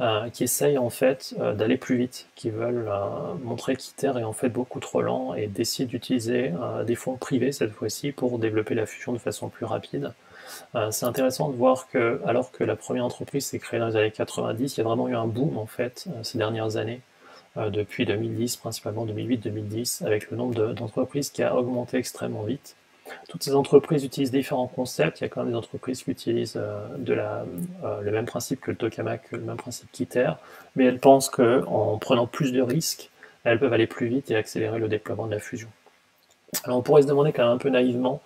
euh, qui essayent en fait d'aller plus vite, qui veulent montrer qu'ITER est en fait beaucoup trop lent et décident d'utiliser des fonds privés cette fois-ci pour développer la fusion de façon plus rapide. Euh, c'est intéressant de voir que, alors que la première entreprise s'est créée dans les années 90, il y a vraiment eu un boom en fait euh, ces dernières années, euh, depuis 2010, principalement 2008-2010, avec le nombre d'entreprises qui a augmenté extrêmement vite. Toutes ces entreprises utilisent différents concepts. Il y a quand même des entreprises qui utilisent le même principe que le tokamak, le même principe qu'ITER, mais elles pensent qu'en prenant plus de risques, elles peuvent aller plus vite et accélérer le déploiement de la fusion. Alors on pourrait se demander quand même un peu naïvement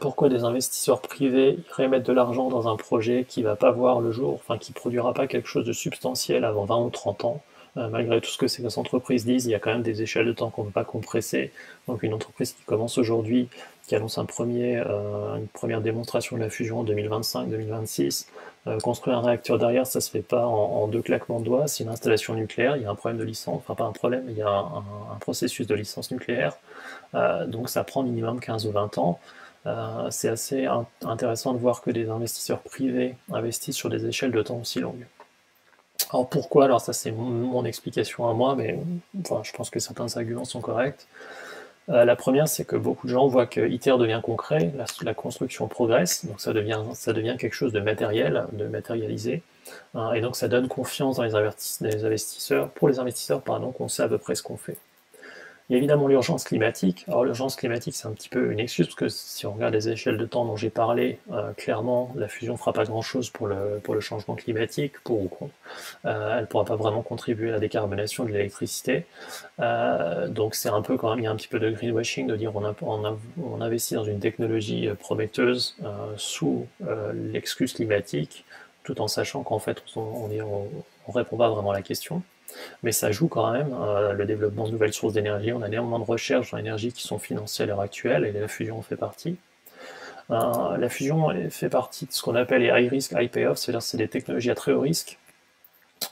pourquoi des investisseurs privés iraient de l'argent dans un projet qui va pas voir le jour, enfin qui produira pas quelque chose de substantiel avant 20 ou 30 ans? Euh, malgré tout ce que ces entreprises disent, il y a quand même des échelles de temps qu'on ne peut pas compresser. Donc une entreprise qui commence aujourd'hui, qui annonce un premier, euh, une première démonstration de la fusion en 2025-2026, construire un réacteur derrière, ça se fait pas en, deux claquements de doigts. C'est une installation nucléaire, il y a un problème de licence, enfin pas un problème, il y a un, un processus de licence nucléaire. donc ça prend minimum 15 ou 20 ans. Euh, c'est assez intéressant de voir que des investisseurs privés investissent sur des échelles de temps aussi longues. Alors pourquoi? Alors ça c'est mon, explication à moi, mais je pense que certains arguments sont corrects. Euh, la première, c'est que beaucoup de gens voient que ITER devient concret, la, construction progresse, donc ça devient, quelque chose de matériel, de matérialisé, hein, et donc ça donne confiance dans les, investisseurs, pour les investisseurs, pardon, qu'on sait à peu près ce qu'on fait. Il y a évidemment l'urgence climatique. Alors l'urgence climatique, c'est un petit peu une excuse, parce que si on regarde les échelles de temps dont j'ai parlé, euh, clairement, la fusion ne fera pas grand-chose pour le, pour le changement climatique, pour ou contre. Euh, elle ne pourra pas vraiment contribuer à la décarbonation de l'électricité. Euh, donc c'est un peu quand même, il y a un petit peu de greenwashing de dire on, on, investit dans une technologie prometteuse sous l'excuse climatique, tout en sachant qu'en fait on ne on, répond pas vraiment à la question mais ça joue quand même euh, le développement de nouvelles sources d'énergie. On a énormément de recherches dans l'énergie qui sont financées à l'heure actuelle et la fusion en fait partie. Euh, la fusion fait partie de ce qu'on appelle les high risk, high payoff, c'est-à-dire c'est des technologies à très haut risque.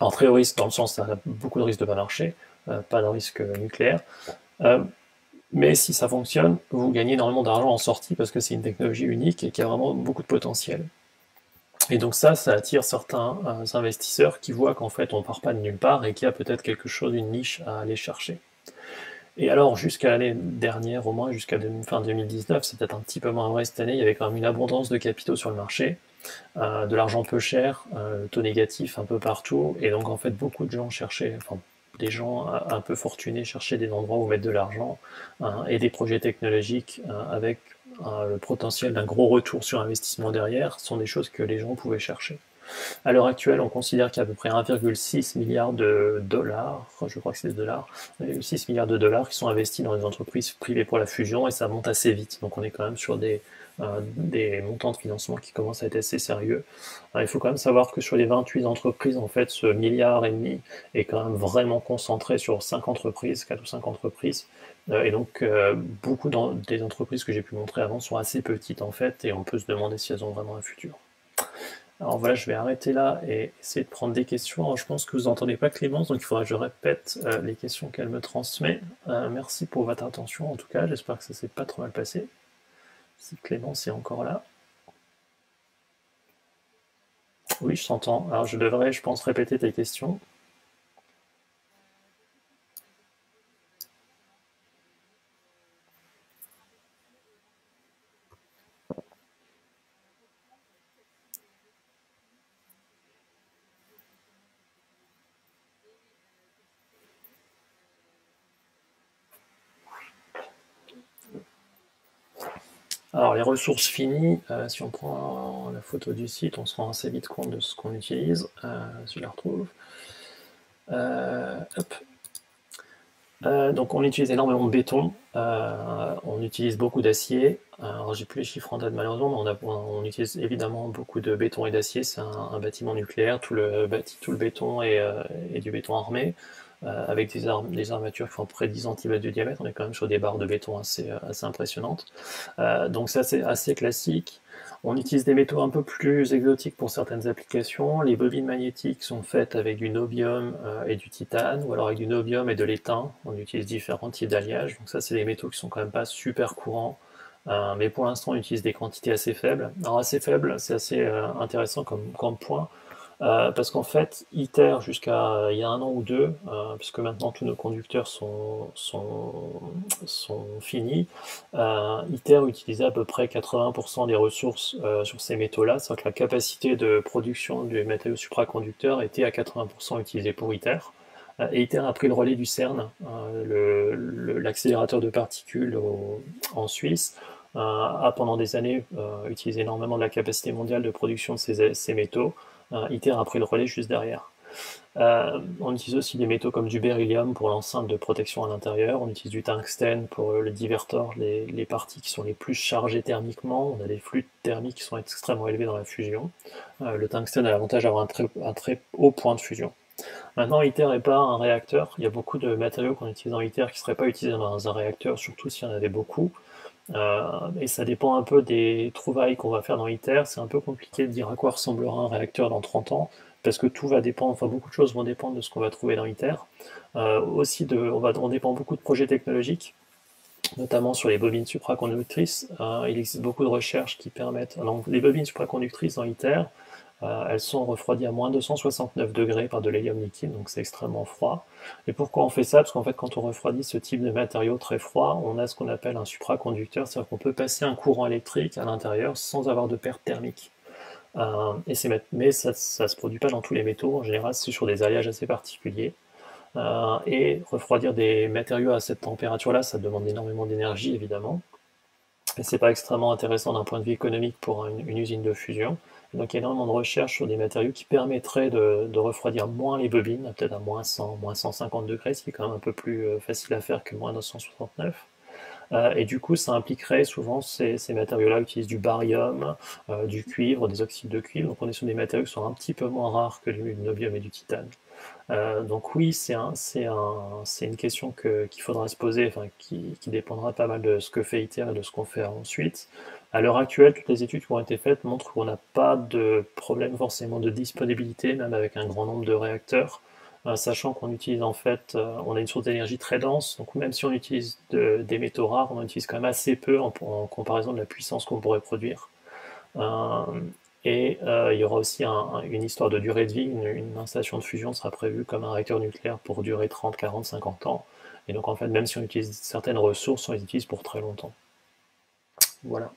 Alors très haut risque dans le sens ça a beaucoup de risques de pas marcher, euh, pas de risque nucléaire. mais si ça fonctionne, vous gagnez énormément d'argent en sortie parce que c'est une technologie unique et qui a vraiment beaucoup de potentiel. Et donc ça, ça attire certains euh, investisseurs qui voient qu'en fait on part pas de nulle part et qu'il y a peut-être quelque chose, une niche à aller chercher. Et alors jusqu'à l'année dernière, au moins jusqu'à fin 2019, c'est peut-être un petit peu moins vrai cette année, il y avait quand même une abondance de capitaux sur le marché, euh, de l'argent peu cher, euh, taux négatif un peu partout, et donc en fait beaucoup de gens cherchaient, enfin des gens un peu fortunés cherchaient des endroits où mettre de l'argent hein, et des projets technologiques avec le potentiel d'un gros retour sur investissement derrière, sont des choses que les gens pouvaient chercher. À l'heure actuelle, on considère qu'il y a à peu près 1,6 milliard de dollars, je crois que c'est des dollars, 6 milliards de dollars qui sont investis dans les entreprises privées pour la fusion et ça monte assez vite. Donc on est quand même sur des, euh, montants de financement qui commencent à être assez sérieux. Euh, il faut quand même savoir que sur les 28 entreprises, en fait, ce milliard et demi est quand même vraiment concentré sur 5 entreprises, 4 ou 5 entreprises. Euh, et donc, beaucoup des entreprises que j'ai pu montrer avant sont assez petites, en fait, et on peut se demander si elles ont vraiment un futur. Alors voilà, je vais arrêter là et essayer de prendre des questions. Alors, je pense que vous n'entendez pas Clémence, donc il faudra que je répète les questions qu'elle me transmet. merci pour votre attention en tout cas, j'espère que ça s'est pas trop mal passé. Si Clémence est encore là. Oui, je t'entends. Alors je devrais, je pense, répéter tes questions. Alors les ressources finies, euh, si on prend la photo du site, on se rend assez vite compte de ce qu'on utilise, euh, si je la retrouve. Euh, donc on utilise énormément de béton, on utilise beaucoup d'acier, alors j'ai plus les chiffres en date malheureusement, mais on, utilise évidemment beaucoup de béton et d'acier, c'est un, bâtiment nucléaire, tout le, tout le béton est, est du béton armé. Euh, avec des, armatures qui font près de 10 cm de diamètre, on est quand même sur des barres de béton assez, euh, impressionnantes. Euh, donc ça c'est assez classique. On utilise des métaux un peu plus exotiques pour certaines applications. Les bobines magnétiques sont faites avec du nobium et du titane, ou alors avec du nobium et de l'étain. On utilise différents types d'alliages. Donc ça, c'est des métaux qui sont quand même pas super courants. mais pour l'instant, on utilise des quantités assez faibles. Alors assez faibles, c'est assez intéressant comme point. Euh, parce qu'en fait, ITER, jusqu'à il y a un an ou deux, euh, puisque maintenant tous nos conducteurs sont, finis, euh, ITER utilisait à peu près 80% des ressources euh, sur ces métaux-là, c'est-à-dire que la capacité de production du matériau supraconducteur était à 80% utilisée pour ITER. Et ITER a pris le relais du CERN, l'accélérateur de particules en Suisse, a pendant des années utilisé énormément de la capacité mondiale de production de ces métaux. Euh, ITER a pris le relais juste derrière. Euh, on utilise aussi des métaux comme du beryllium pour l'enceinte de protection à l'intérieur. On utilise du tungstène pour le divertor, les, parties qui sont les plus chargées thermiquement. On a des flux thermiques qui sont extrêmement élevés dans la fusion. Euh, le tungstène a l'avantage d'avoir un très, un très haut point de fusion. Maintenant, ITER n'est pas un réacteur. Il y a beaucoup de matériaux qu'on utilise dans ITER qui ne seraient pas utilisés dans un réacteur, surtout s'il y en avait beaucoup. Euh, et ça dépend un peu des trouvailles qu'on va faire dans ITER. C'est un peu compliqué de dire à quoi ressemblera un réacteur dans 30 ans, parce que tout va dépendre, enfin beaucoup de choses vont dépendre de ce qu'on va trouver dans ITER. Euh, aussi, on, va, on dépend beaucoup de projets technologiques, notamment sur les bobines supraconductrices. Euh, il existe beaucoup de recherches qui permettent... Donc, les bobines supraconductrices dans ITER, euh, elles sont refroidies à moins 269 degrés par de l'hélium liquide, donc c'est extrêmement froid. Et pourquoi on fait ça? Parce qu'en fait, quand on refroidit ce type de matériau très froid, on a ce qu'on appelle un supraconducteur, c'est-à-dire qu'on peut passer un courant électrique à l'intérieur sans avoir de perte thermique. Euh, mais ça ne se produit pas dans tous les métaux, en général c'est sur des alliages assez particuliers. Euh, et refroidir des matériaux à cette température-là, ça demande énormément d'énergie évidemment. Et c'est pas extrêmement intéressant d'un point de vue économique pour une usine de fusion. Donc il y a énormément de recherches sur des matériaux qui permettraient de, refroidir moins les bobines, peut-être à moins 100, moins 150 degrés, ce qui est quand même un peu plus euh, facile à faire que moins 969. Euh, et du coup, ça impliquerait souvent ces, matériaux-là utilisent du barium, euh, du cuivre, des oxydes de cuivre. Donc on est sur des matériaux qui sont un petit peu moins rares que du nobium et du titane. Donc oui, c'est un, une question qu'il faudra se poser, enfin, qui, qui, dépendra pas mal de ce que fait ITER et de ce qu'on fait ensuite. À l'heure actuelle, toutes les études qui ont été faites montrent qu'on n'a pas de problème forcément de disponibilité, même avec un grand nombre de réacteurs, euh, sachant qu'on utilise en fait, euh, on a une source d'énergie très dense, donc même si on utilise des métaux rares, on en utilise quand même assez peu en, comparaison de la puissance qu'on pourrait produire. Euh, et il y aura aussi une histoire de durée de vie, une, une, installation de fusion sera prévue comme un réacteur nucléaire pour durer 30, 40, 50 ans. Et donc en fait, même si on utilise certaines ressources, on les utilise pour très longtemps. Voilà.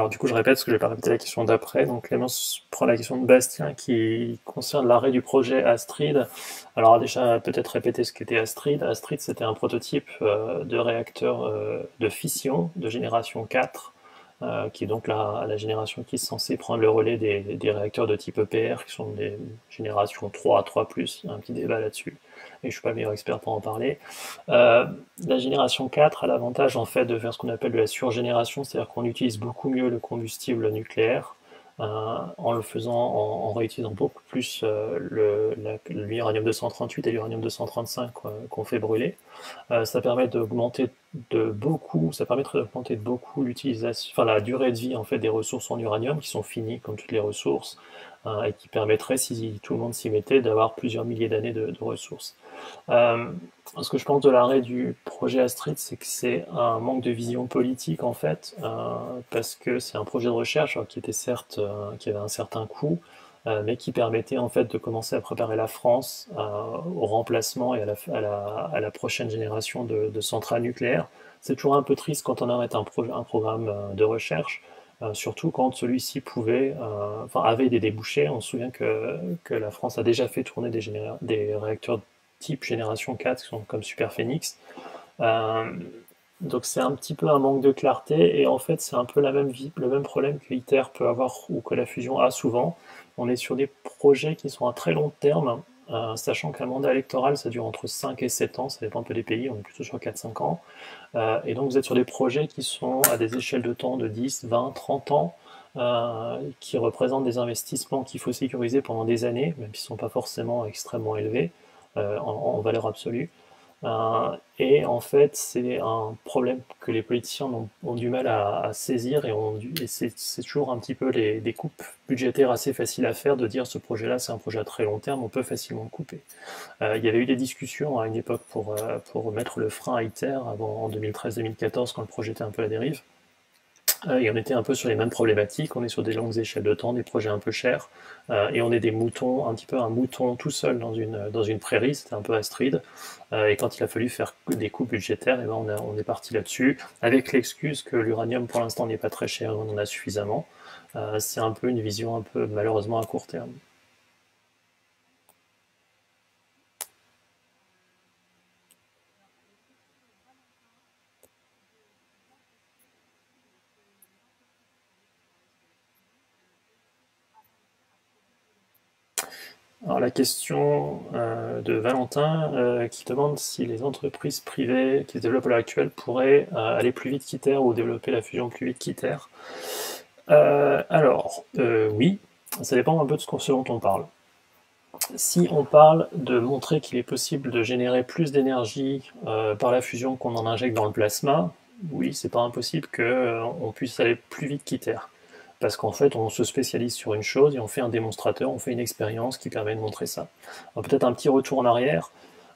Alors du coup, je répète parce que je vais pas répéter la question d'après. Donc Clémence prend la question de Bastien qui concerne l'arrêt du projet Astrid. Alors déjà, peut-être répéter ce qu'était Astrid. Astrid, c'était un prototype euh, de réacteur euh, de fission de génération 4, euh, qui est donc la, la, génération qui est censée prendre le relais des, des, réacteurs de type EPR, qui sont des générations 3 à 3+, il y a un petit débat là-dessus. Et je suis pas le meilleur expert pour en parler. Euh, la génération 4 a l'avantage en fait de faire ce qu'on appelle de la surgénération, c'est-à-dire qu'on utilise beaucoup mieux le combustible nucléaire. euh, en le faisant, en, réutilisant beaucoup plus euh, l'uranium 238 et l'uranium 235 qu'on fait brûler. Euh, ça permet d'augmenter de beaucoup, ça permettrait d'augmenter de beaucoup l'utilisation, enfin la durée de vie en fait des ressources en uranium qui sont finies comme toutes les ressources. Et qui permettrait, si tout le monde s'y mettait, d'avoir plusieurs milliers d'années de, ressources. Euh, ce que je pense de l'arrêt du projet Astrid, c'est que c'est un manque de vision politique en fait, euh, parce que c'est un projet de recherche qui était certes, euh, qui avait un certain coût, mais qui permettait en fait de commencer à préparer la France au remplacement et à la, à la, prochaine génération de, de centrales nucléaires. C'est toujours un peu triste quand on arrête un, un programme de recherche, euh, surtout quand celui-ci pouvait, euh, enfin, avait des débouchés. On se souvient que, que la France a déjà fait tourner des, des réacteurs type génération 4 qui sont comme Super Phoenix. Euh, donc c'est un petit peu un manque de clarté et en fait c'est un peu la même le même problème que ITER peut avoir ou que la fusion a souvent. On est sur des projets qui sont à très long terme euh, sachant qu'un mandat électoral, ça dure entre 5 et 7 ans, ça dépend un peu des pays, on est plutôt sur 4-5 ans. Euh, et donc vous êtes sur des projets qui sont à des échelles de temps de 10, 20, 30 ans, qui représentent des investissements qu'il faut sécuriser pendant des années, même s'ils ne sont pas forcément extrêmement élevés en, valeur absolue. Euh, et en fait, c'est un problème que les politiciens ont, du mal à, saisir et, et c'est toujours un petit peu les, des coupes budgétaires assez faciles à faire de dire ce projet-là, c'est un projet à très long terme, on peut facilement le couper. Euh, il y avait eu des discussions à une époque pour, euh, pour mettre le frein à ITER avant, en 2013-2014 quand le projet était un peu à dérive. Euh, et on était un peu sur les mêmes problématiques, on est sur des longues échelles de temps, des projets un peu chers, euh, et on est des moutons, un petit peu un mouton tout seul dans une, dans une prairie, c'était un peu Astrid, euh, et quand il a fallu faire des coûts budgétaires, et ben on, on est parti là-dessus, avec l'excuse que l'uranium pour l'instant n'est pas très cher, on en a suffisamment. C'est un peu une vision un peu malheureusement à court terme. La question euh, de Valentin euh, qui demande si les entreprises privées qui se développent à l'heure actuelle pourraient euh, aller plus vite qu'ITER ou développer la fusion plus vite qu'ITER. alors, oui, ça dépend un peu de ce, dont on parle. Si on parle de montrer qu'il est possible de générer plus d'énergie par la fusion qu'on en injecte dans le plasma, oui, c'est pas impossible qu'on puisse aller plus vite qu'ITER parce qu'en fait, on se spécialise sur une chose et on fait un démonstrateur, on fait une expérience qui permet de montrer ça. Peut-être un petit retour en arrière,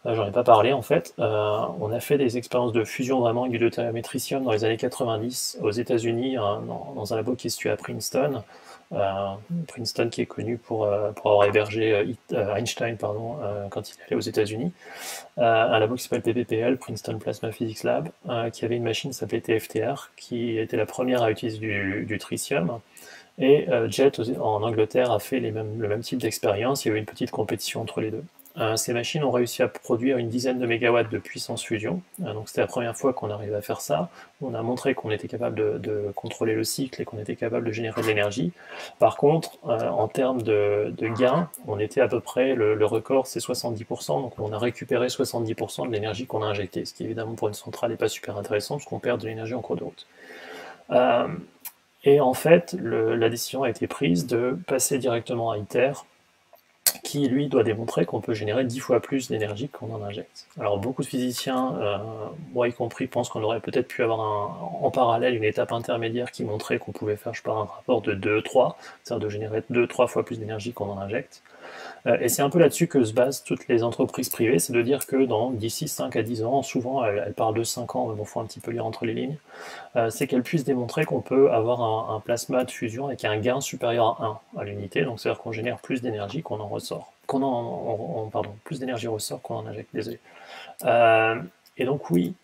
euh, j'en ai pas parlé en fait, euh, on a fait des expériences de fusion vraiment du deutérium dans les années 90 aux États-Unis, hein, dans, un labo qui est situé à Princeton. Euh, Princeton qui est connu pour, pour avoir hébergé Einstein pardon, quand il allait aux États-Unis. un labo qui s'appelle PPPL, Princeton Plasma Physics Lab, qui avait une machine qui s'appelait TFTR, qui était la première à utiliser du, du tritium. Et euh, Jet en Angleterre a fait les mêmes, le même type d'expérience. Il y a eu une petite compétition entre les deux. Euh, ces machines ont réussi à produire une dizaine de mégawatts de puissance fusion. Euh, donc c'était la première fois qu'on arrivait à faire ça. On a montré qu'on était capable de, contrôler le cycle et qu'on était capable de générer de l'énergie. Par contre, en termes de, gains, on était à peu près, le, record c'est 70%, donc on a récupéré 70% de l'énergie qu'on a injectée, ce qui évidemment pour une centrale n'est pas super intéressant parce qu'on perd de l'énergie en cours de route. Et en fait, la décision a été prise de passer directement à ITER, qui lui doit démontrer qu'on peut générer 10 fois plus d'énergie qu'on en injecte. Alors beaucoup de physiciens, euh, moi y compris, pensent qu'on aurait peut-être pu avoir en parallèle une étape intermédiaire qui montrait qu'on pouvait faire, je sais pas, un rapport de 2-3, c'est-à-dire de générer 2-3 fois plus d'énergie qu'on en injecte. Euh, et c'est un peu là-dessus que se basent toutes les entreprises privées, c'est de dire que dans d'ici 5 à 10 ans, souvent elles, parlent de 5 ans, mais bon, faut un petit peu lire entre les lignes, euh, c'est qu'elles puissent démontrer qu'on peut avoir un, plasma de fusion avec un gain supérieur à 1 à l'unité, donc c'est-à-dire qu'on génère plus d'énergie qu'on en ressort, qu'on en, pardon, plus d'énergie ressort qu'on en injecte, désolé. Euh, et donc oui,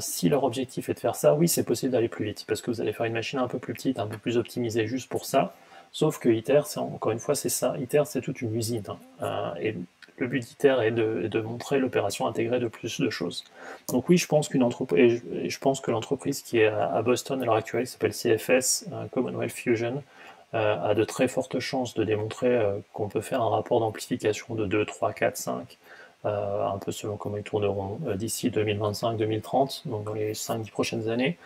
si leur objectif est de faire ça, oui, c'est possible d'aller plus vite, parce que vous allez faire une machine un peu plus petite, un peu plus optimisée juste pour ça. Sauf que ITER, encore une fois, c'est ça. ITER, c'est toute une usine. Hein. et le but d'ITER est de, montrer l'opération intégrée de plus de choses. Donc oui, je pense je pense que l'entreprise qui est à Boston à l'heure actuelle, qui s'appelle CFS, Commonwealth Fusion, a de très fortes chances de démontrer qu'on peut faire un rapport d'amplification de 2, 3, 4, 5 euh, un peu selon comment ils tourneront euh, d'ici 2025-2030, donc dans les 5-10 prochaines années.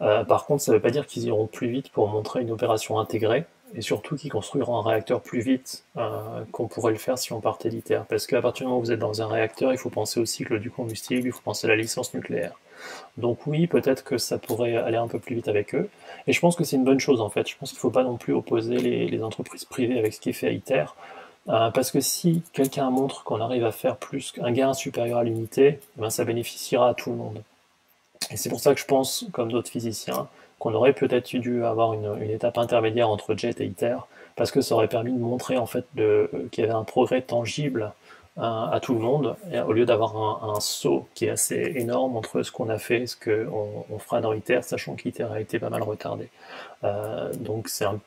Euh, par contre, ça ne veut pas dire qu'ils iront plus vite pour montrer une opération intégrée, et surtout qu'ils construiront un réacteur plus vite qu'on pourrait le faire si on partait d'ITER. Parce qu'à partir du moment où vous êtes dans un réacteur, il faut penser au cycle du combustible, il faut penser à la licence nucléaire. Donc oui, peut-être que ça pourrait aller un peu plus vite avec eux. Et je pense que c'est une bonne chose en fait. Je pense qu'il ne faut pas non plus opposer les, les, entreprises privées avec ce qui est fait à ITER. Euh, parce que si quelqu'un montre qu'on arrive à faire plus un gain supérieur à l'unité, eh ben ça bénéficiera à tout le monde. Et c'est pour ça que je pense, comme d'autres physiciens, qu'on aurait peut-être dû avoir une, étape intermédiaire entre JET et ITER, parce que ça aurait permis de montrer en fait qu'il y avait un progrès tangible euh, à tout le monde, au lieu d'avoir un, saut qui est assez énorme entre ce qu'on a fait et ce qu'on on fera dans ITER, sachant qu'ITER a été pas mal retardé. Euh, donc c'est un,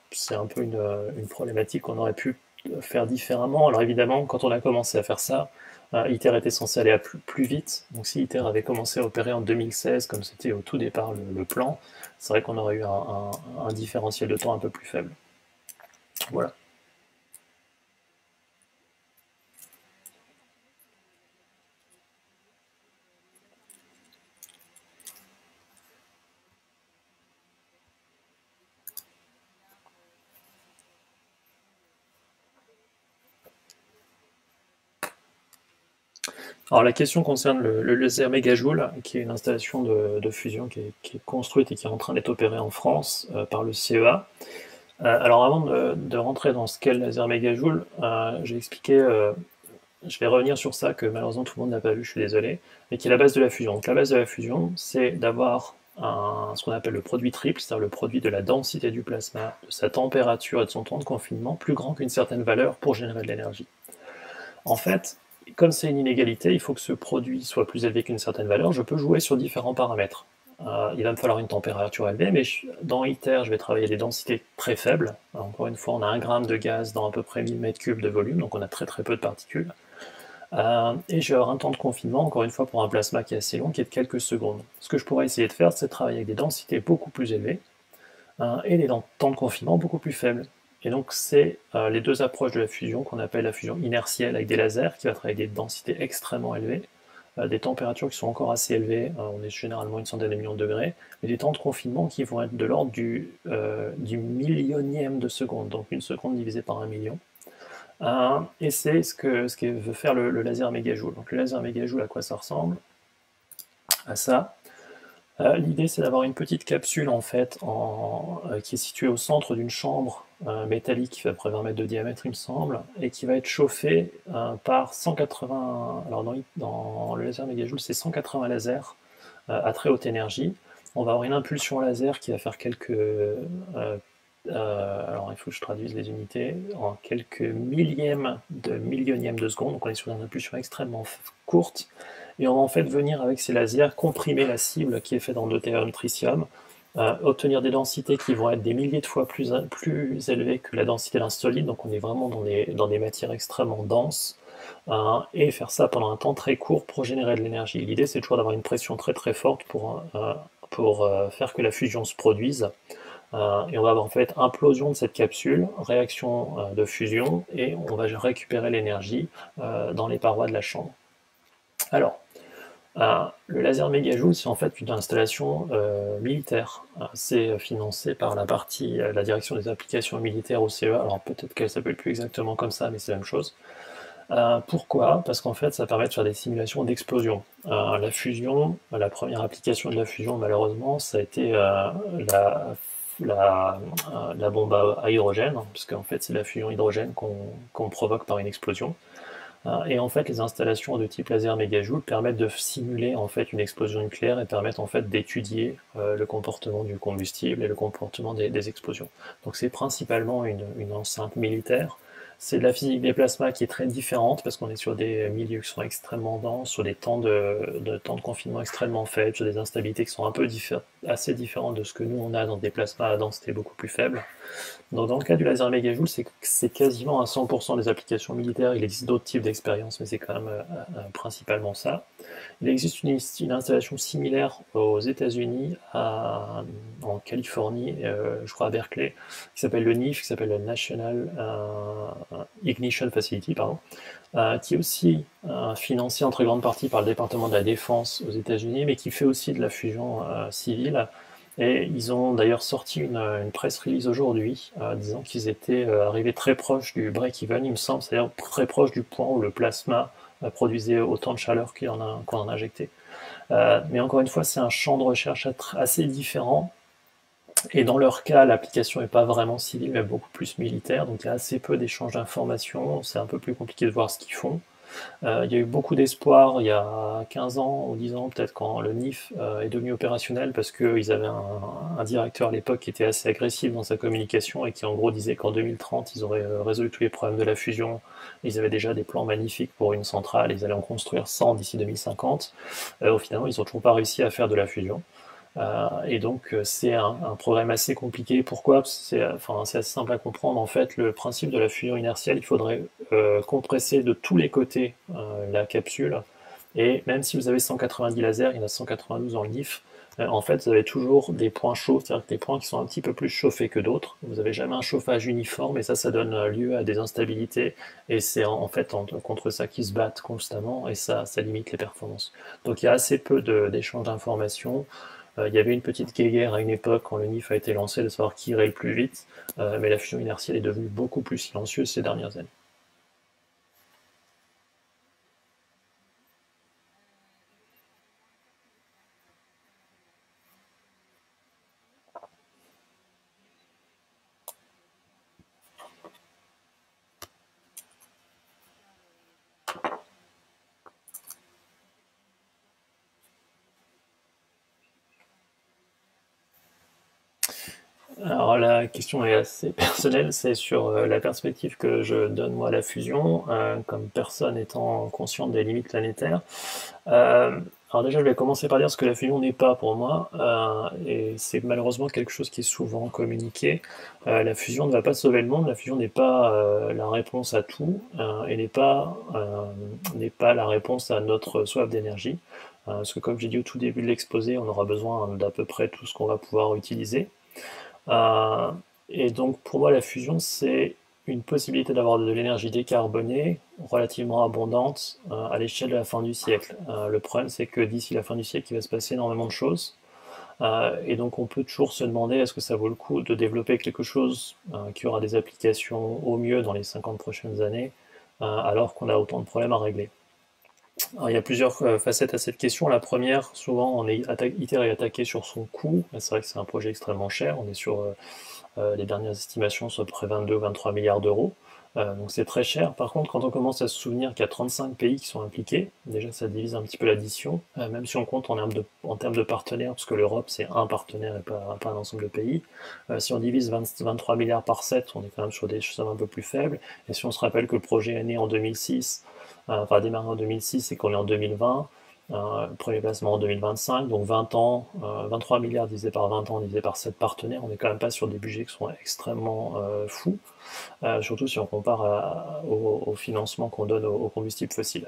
peu une, problématique qu'on aurait pu faire différemment. Alors évidemment, quand on a commencé à faire ça, euh, ITER était censé aller plus, vite. Donc si ITER avait commencé à opérer en 2016, comme c'était au tout départ le, plan, c'est vrai qu'on aurait eu un différentiel de temps un peu plus faible. Voilà. Alors la question concerne le, laser Megajoule, qui est une installation de, fusion qui est, construite et qui est en train d'être opérée en France euh, par le CEA. Euh, alors avant de, rentrer dans ce qu'est le laser Megajoule, euh, j'ai expliqué, je vais revenir sur ça que malheureusement tout le monde n'a pas vu, je suis désolé, mais qui est la base de la fusion. Donc la base de la fusion, c'est d'avoir ce qu'on appelle le produit triple, c'est-à-dire le produit de la densité du plasma, de sa température et de son temps de confinement, plus grand qu'une certaine valeur pour générer de l'énergie. En fait, comme c'est une inégalité, il faut que ce produit soit plus élevé qu'une certaine valeur. Je peux jouer sur différents paramètres. Euh, il va me falloir une température élevée, mais dans ITER, je vais travailler des densités très faibles. encore une fois, on a un gramme de gaz dans à peu près 1000 m3 de volume, donc on a très très peu de particules. Euh, et je vais avoir un temps de confinement, encore une fois, pour un plasma qui est assez long, qui est de quelques secondes. Ce que je pourrais essayer de faire, c'est de travailler avec des densités beaucoup plus élevées euh, et des temps de confinement beaucoup plus faibles. Et donc, c'est euh, les deux approches de la fusion qu'on appelle la fusion inertielle avec des lasers, qui va travailler des densités extrêmement élevées, euh, des températures qui sont encore assez élevées, euh, on est généralement une centaine de millions de degrés, et des temps de confinement qui vont être de l'ordre du, du, millionième de seconde, donc une seconde divisée par un million. et c'est ce que, veut faire le, laser mégajoule. Donc le laser mégajoule, à quoi ça ressemble? À ça. Euh, l'idée, c'est d'avoir une petite capsule en fait, euh, qui est située au centre d'une chambre euh, métallique qui fait à peu près 20 mètres de diamètre, il me semble, et qui va être chauffée par 180. Alors dans, le laser mégajoule, c'est 180 lasers à très haute énergie. On va avoir une impulsion laser qui va faire quelques. alors il faut que je traduise les unités en quelques millièmes de millionièmes de seconde, donc on est sur une impulsion extrêmement courte et on va en fait venir avec ces lasers comprimer la cible qui est faite en deutérium tritium, euh, obtenir des densités qui vont être des milliers de fois plus, plus élevées que la densité d'un solide, donc on est vraiment dans des, dans des matières extrêmement denses, euh, et faire ça pendant un temps très court pour générer de l'énergie. L'idée c'est toujours d'avoir une pression très très forte pour, euh, pour faire que la fusion se produise. et on va avoir en fait implosion de cette capsule, réaction de fusion, et on va récupérer l'énergie dans les parois de la chambre. Alors, euh, le laser mégajoule, c'est en fait une installation euh, militaire. Euh, c'est financé par la partie, la direction des applications militaires au CEA. Alors peut-être qu'elle s'appelle plus exactement comme ça, mais c'est la même chose. pourquoi? Parce qu'en fait, ça permet de faire des simulations d'explosion. la fusion, la première application de la fusion, malheureusement, ça a été la, bombe à, hydrogène, parce qu'en fait, c'est la fusion hydrogène qu'on provoque par une explosion. Euh, et en fait, les installations de type laser mégajoule permettent de simuler en fait une explosion nucléaire et permettent en fait d'étudier euh, le comportement du combustible et le comportement des, explosions. Donc c'est principalement une, enceinte militaire, c'est de la physique des plasmas qui est très différente parce qu'on est sur des milieux qui sont extrêmement denses, sur des temps de, temps de confinement extrêmement faibles, sur des instabilités qui sont un peu assez différentes de ce que nous on a dans des plasmas à densité beaucoup plus faible. Dans le cas du laser mégajoule, c'est quasiment à 100% des applications militaires. Il existe d'autres types d'expériences, mais c'est quand même euh, euh, principalement ça. Il existe une, installation similaire aux États-Unis, en Californie, euh, je crois à Berkeley, qui s'appelle le NIF, qui s'appelle le National Ignition Facility, pardon, qui est aussi financé en très grande partie par le département de la Défense aux États-Unis, mais qui fait aussi de la fusion civile et ils ont d'ailleurs sorti une, une press release aujourd'hui, euh, disant qu'ils étaient euh, arrivés très proche du break-even, il me semble, c'est-à-dire très proche du point où le plasma euh, produisait autant de chaleur qu'on en, a, mais encore une fois, c'est un champ de recherche assez différent. Et dans leur cas, l'application n'est pas vraiment civile, mais beaucoup plus militaire. Donc il y a assez peu d'échanges d'informations. C'est un peu plus compliqué de voir ce qu'ils font. Euh, il y a eu beaucoup d'espoir il y a 15 ans ou 10 ans peut-être quand le NIF euh, est devenu opérationnel parce qu'ils avaient un, directeur à l'époque qui était assez agressif dans sa communication et qui en gros disait qu'en 2030 ils auraient euh, résolu tous les problèmes de la fusion. Ils avaient déjà des plans magnifiques pour une centrale, ils allaient en construire 100 d'ici 2050. au final, ils n'ont toujours pas réussi à faire de la fusion. Euh, et donc euh, c'est un, programme assez compliqué. Pourquoi? C'est enfin, assez simple à comprendre. En fait, le principe de la fusion inertielle, il faudrait euh, compresser de tous les côtés la capsule. Et même si vous avez 190 lasers, il y en a 192 dans le NIF, en fait, vous avez toujours des points chauds, c'est-à-dire des points qui sont un petit peu plus chauffés que d'autres. Vous n'avez jamais un chauffage uniforme et ça, ça donne lieu à des instabilités. Et c'est en fait contre ça qu'ils se battent constamment et ça, ça limite les performances. Donc il y a assez peu d'échanges d'informations. Euh, il y avait une petite guéguerre à une époque quand le NIF a été lancé de savoir qui irait le plus vite, euh, mais la fusion inertielle est devenue beaucoup plus silencieuse ces dernières années. Alors la question est assez personnelle, c'est sur euh, la perspective que je donne moi à la fusion, euh, comme personne étant consciente des limites planétaires. Euh, alors déjà, je vais commencer par dire ce que la fusion n'est pas pour moi, et c'est malheureusement quelque chose qui est souvent communiqué. la fusion ne va pas sauver le monde, la fusion n'est pas la réponse à tout, et n'est pas, n'est pas la réponse à notre soif d'énergie. parce que comme j'ai dit au tout début de l'exposé, on aura besoin d'à peu près tout ce qu'on va pouvoir utiliser. Et donc pour moi la fusion c'est une possibilité d'avoir de l'énergie décarbonée relativement abondante euh, à l'échelle de la fin du siècle. Euh, le problème c'est que d'ici la fin du siècle il va se passer énormément de choses. et donc on peut toujours se demander est-ce que ça vaut le coup de développer quelque chose qui aura des applications au mieux dans les 50 prochaines années alors qu'on a autant de problèmes à régler? Alors, il y a plusieurs euh, facettes à cette question. La première, souvent, on est ITER est attaqué sur son coût. C'est vrai que c'est un projet extrêmement cher. On est sur euh, euh, les dernières estimations, soit près 22 23 milliards d'euros. donc c'est très cher. Par contre, quand on commence à se souvenir qu'il y a 35 pays qui sont impliqués, déjà ça divise un petit peu l'addition, même si on compte en termes, de, en termes de partenaires, parce que l'Europe c'est un partenaire et pas, un ensemble de pays. si on divise 23 milliards par 7, on est quand même sur des sommes un peu plus faibles. Et si on se rappelle que le projet est né en 2006, euh, enfin démarré en 2006 et qu'on est en 2020. Euh, premier placement en 2025, donc 20 ans, 23 euh, milliards divisé par 20 ans divisé par 7 partenaires, on n'est quand même pas sur des budgets qui sont extrêmement fous, surtout si on compare au, financement qu'on donne aux, combustibles fossiles.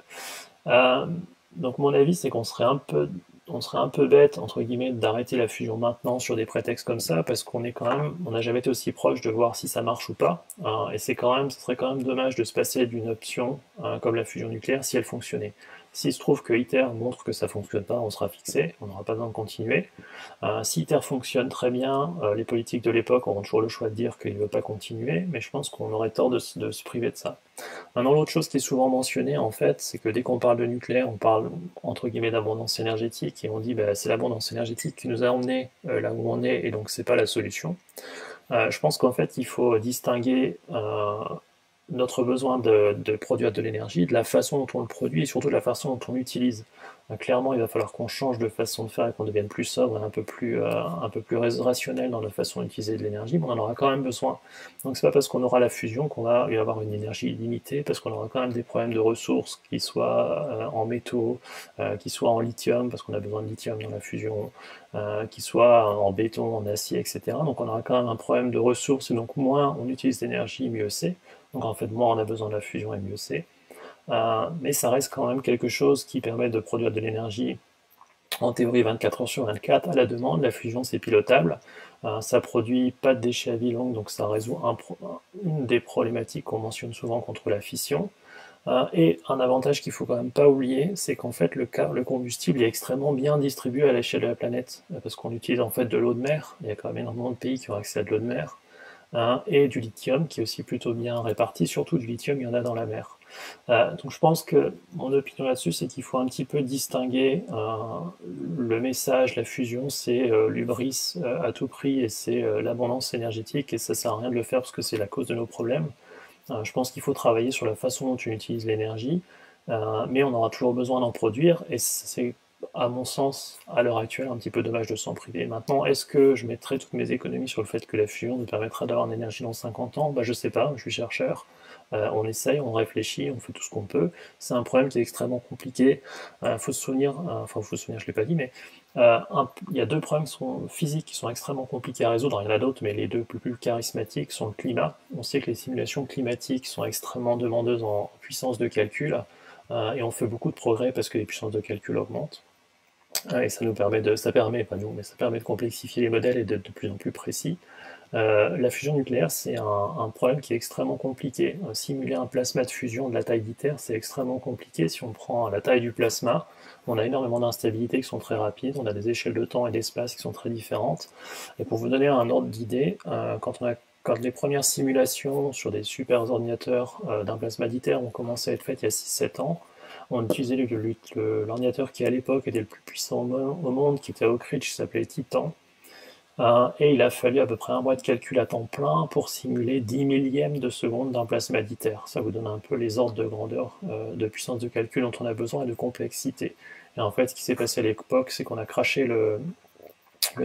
donc mon avis c'est qu'on serait un peu on serait un peu bête, entre guillemets, d'arrêter la fusion maintenant sur des prétextes comme ça, parce qu'on est quand même, on n'a jamais été aussi proche de voir si ça marche ou pas. Hein, et c'est quand même, ce serait quand même dommage de se passer d'une option hein, comme la fusion nucléaire si elle fonctionnait. S'il se trouve que ITER montre que ça fonctionne pas, on sera fixé, on n'aura pas besoin de continuer. Euh, si ITER fonctionne très bien, euh, les politiques de l'époque auront toujours le choix de dire qu'ils ne veulent pas continuer, mais je pense qu'on aurait tort de, se priver de ça. Maintenant, l'autre chose qui est souvent mentionnée, en fait, c'est que dès qu'on parle de nucléaire, on parle entre guillemets d'abondance énergétique, et on dit bah, c'est l'abondance énergétique qui nous a emmenés euh, là où on est, et donc c'est pas la solution. je pense qu'en fait, il faut distinguer notre besoin de, de produire de l'énergie, de la façon dont on le produit et surtout de la façon dont on l'utilise. Euh, clairement, il va falloir qu'on change de façon de faire et qu'on devienne plus sobre, un peu plus, euh, un peu plus rationnel dans la façon d'utiliser de l'énergie, mais on en aura quand même besoin. Donc c'est pas parce qu'on aura la fusion qu'on va y avoir une énergie limitée, parce qu'on aura quand même des problèmes de ressources, qui soient euh, en métaux, qui soient en lithium, parce qu'on a besoin de lithium dans la fusion, qui soient en béton, en acier, etc. Donc on aura quand même un problème de ressources, et donc moins on utilise d'énergie, mieux c'est. Donc en fait, moins on a besoin de la fusion et mieux c'est. Euh, mais ça reste quand même quelque chose qui permet de produire de l'énergie en théorie 24 heures sur 24 à la demande. La fusion, c'est pilotable. Euh, ça produit pas de déchets à vie longue, donc ça résout une des problématiques qu'on mentionne souvent contre la fission. Euh, et un avantage qu'il faut quand même pas oublier, c'est qu'en fait le, le, combustible est extrêmement bien distribué à l'échelle de la planète, parce qu'on utilise en fait de l'eau de mer. Il y a quand même énormément de pays qui ont accès à de l'eau de mer. Hein, et du lithium qui est aussi plutôt bien réparti, surtout du lithium, il y en a dans la mer. Euh, donc je pense que mon opinion là-dessus, c'est qu'il faut un petit peu distinguer euh, le message, la fusion, c'est euh, l'ubris à tout prix et c'est l'abondance énergétique et ça sert à rien de le faire parce que c'est la cause de nos problèmes. je pense qu'il faut travailler sur la façon dont tu utilises l'énergie, mais on aura toujours besoin d'en produire et c'est à mon sens, à l'heure actuelle, un petit peu dommage de s'en priver. Maintenant, est-ce que je mettrai toutes mes économies sur le fait que la fusion nous permettra d'avoir une énergie dans 50 ans? Bah, Je sais pas, je suis chercheur. Euh, on essaye, on réfléchit, on fait tout ce qu'on peut. C'est un problème qui est extrêmement compliqué. Il euh, faut se souvenir, euh, enfin, il faut se souvenir, je ne l'ai pas dit, mais il y a deux problèmes physiques qui sont extrêmement compliqués à résoudre. Il y en a d'autres, mais les deux plus, plus charismatiques sont le climat. On sait que les simulations climatiques sont extrêmement demandeuses en puissance de calcul. et on fait beaucoup de progrès parce que les puissances de calcul augmentent. Et ça nous permet de, ça permet, pas nous, mais ça permet de complexifier les modèles et d'être de plus en plus précis. Euh, la fusion nucléaire, c'est un, problème qui est extrêmement compliqué. Euh, simuler un plasma de fusion de la taille d'ITER, c'est extrêmement compliqué. Si on prend la taille du plasma, on a énormément d'instabilités qui sont très rapides, on a des échelles de temps et d'espace qui sont très différentes. Et pour vous donner un ordre d'idée, euh, quand, quand les premières simulations sur des super ordinateurs d'un plasma d'ITER ont commencé à être faites il y a 6-7 ans, on utilisait l'ordinateur qui à l'époque était le plus puissant au monde, qui était à Oak Ridge, qui s'appelait Titan. Euh, et il a fallu à peu près un mois de calcul à temps plein pour simuler 10 millièmes de seconde d'un plasma d'ITER. Ça vous donne un peu les ordres de grandeur, euh, de puissance de calcul dont on a besoin et de complexité. Et en fait, ce qui s'est passé à l'époque, c'est qu'on a craché le,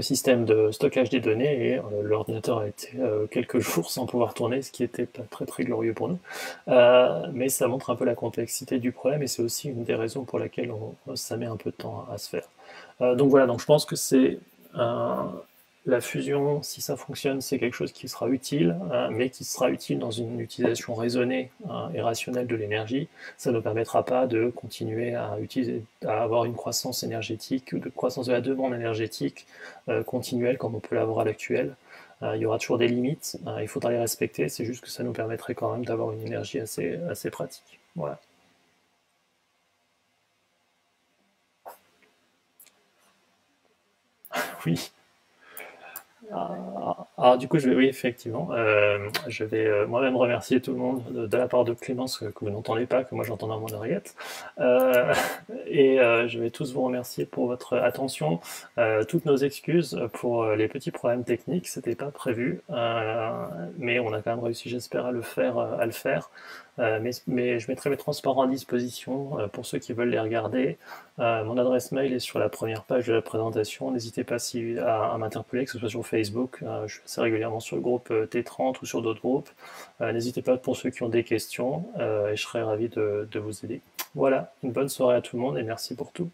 système de stockage des données et euh, l'ordinateur a été quelques jours sans pouvoir tourner, ce qui était pas très très glorieux pour nous. mais ça montre un peu la complexité du problème et c'est aussi une des raisons pour laquelle ça met un peu de temps à, se faire. donc voilà, donc je pense que c'est la fusion, si ça fonctionne, c'est quelque chose qui sera utile, hein, mais qui sera utile dans une utilisation raisonnée hein, et rationnelle de l'énergie. Ça ne permettra pas de continuer à, avoir une croissance énergétique, ou de croissance de la demande énergétique euh, continuelle comme on peut l'avoir à l'actuel. Euh, il y aura toujours des limites, hein, il faudra les respecter, c'est juste que ça nous permettrait quand même d'avoir une énergie assez, assez pratique. Voilà. Oui. Alors, ah, ah, du coup, je vais, oui, effectivement, euh, je vais euh, moi-même remercier tout le monde de, la part de Clémence que, vous n'entendez pas, que moi j'entends dans mon oreillette. Euh, et je vais tous vous remercier pour votre attention, toutes nos excuses pour les petits problèmes techniques, c'était pas prévu, mais on a quand même réussi, j'espère, à le faire, à le faire. Euh, mais, je mettrai mes transports en disposition euh, pour ceux qui veulent les regarder. Euh, mon adresse mail est sur la première page de la présentation. N'hésitez pas à, m'interpeller, que ce soit sur Facebook. je suis assez régulièrement sur le groupe T30 ou sur d'autres groupes. N'hésitez pas pour ceux qui ont des questions et je serai ravi de vous aider. Voilà, une bonne soirée à tout le monde et merci pour tout.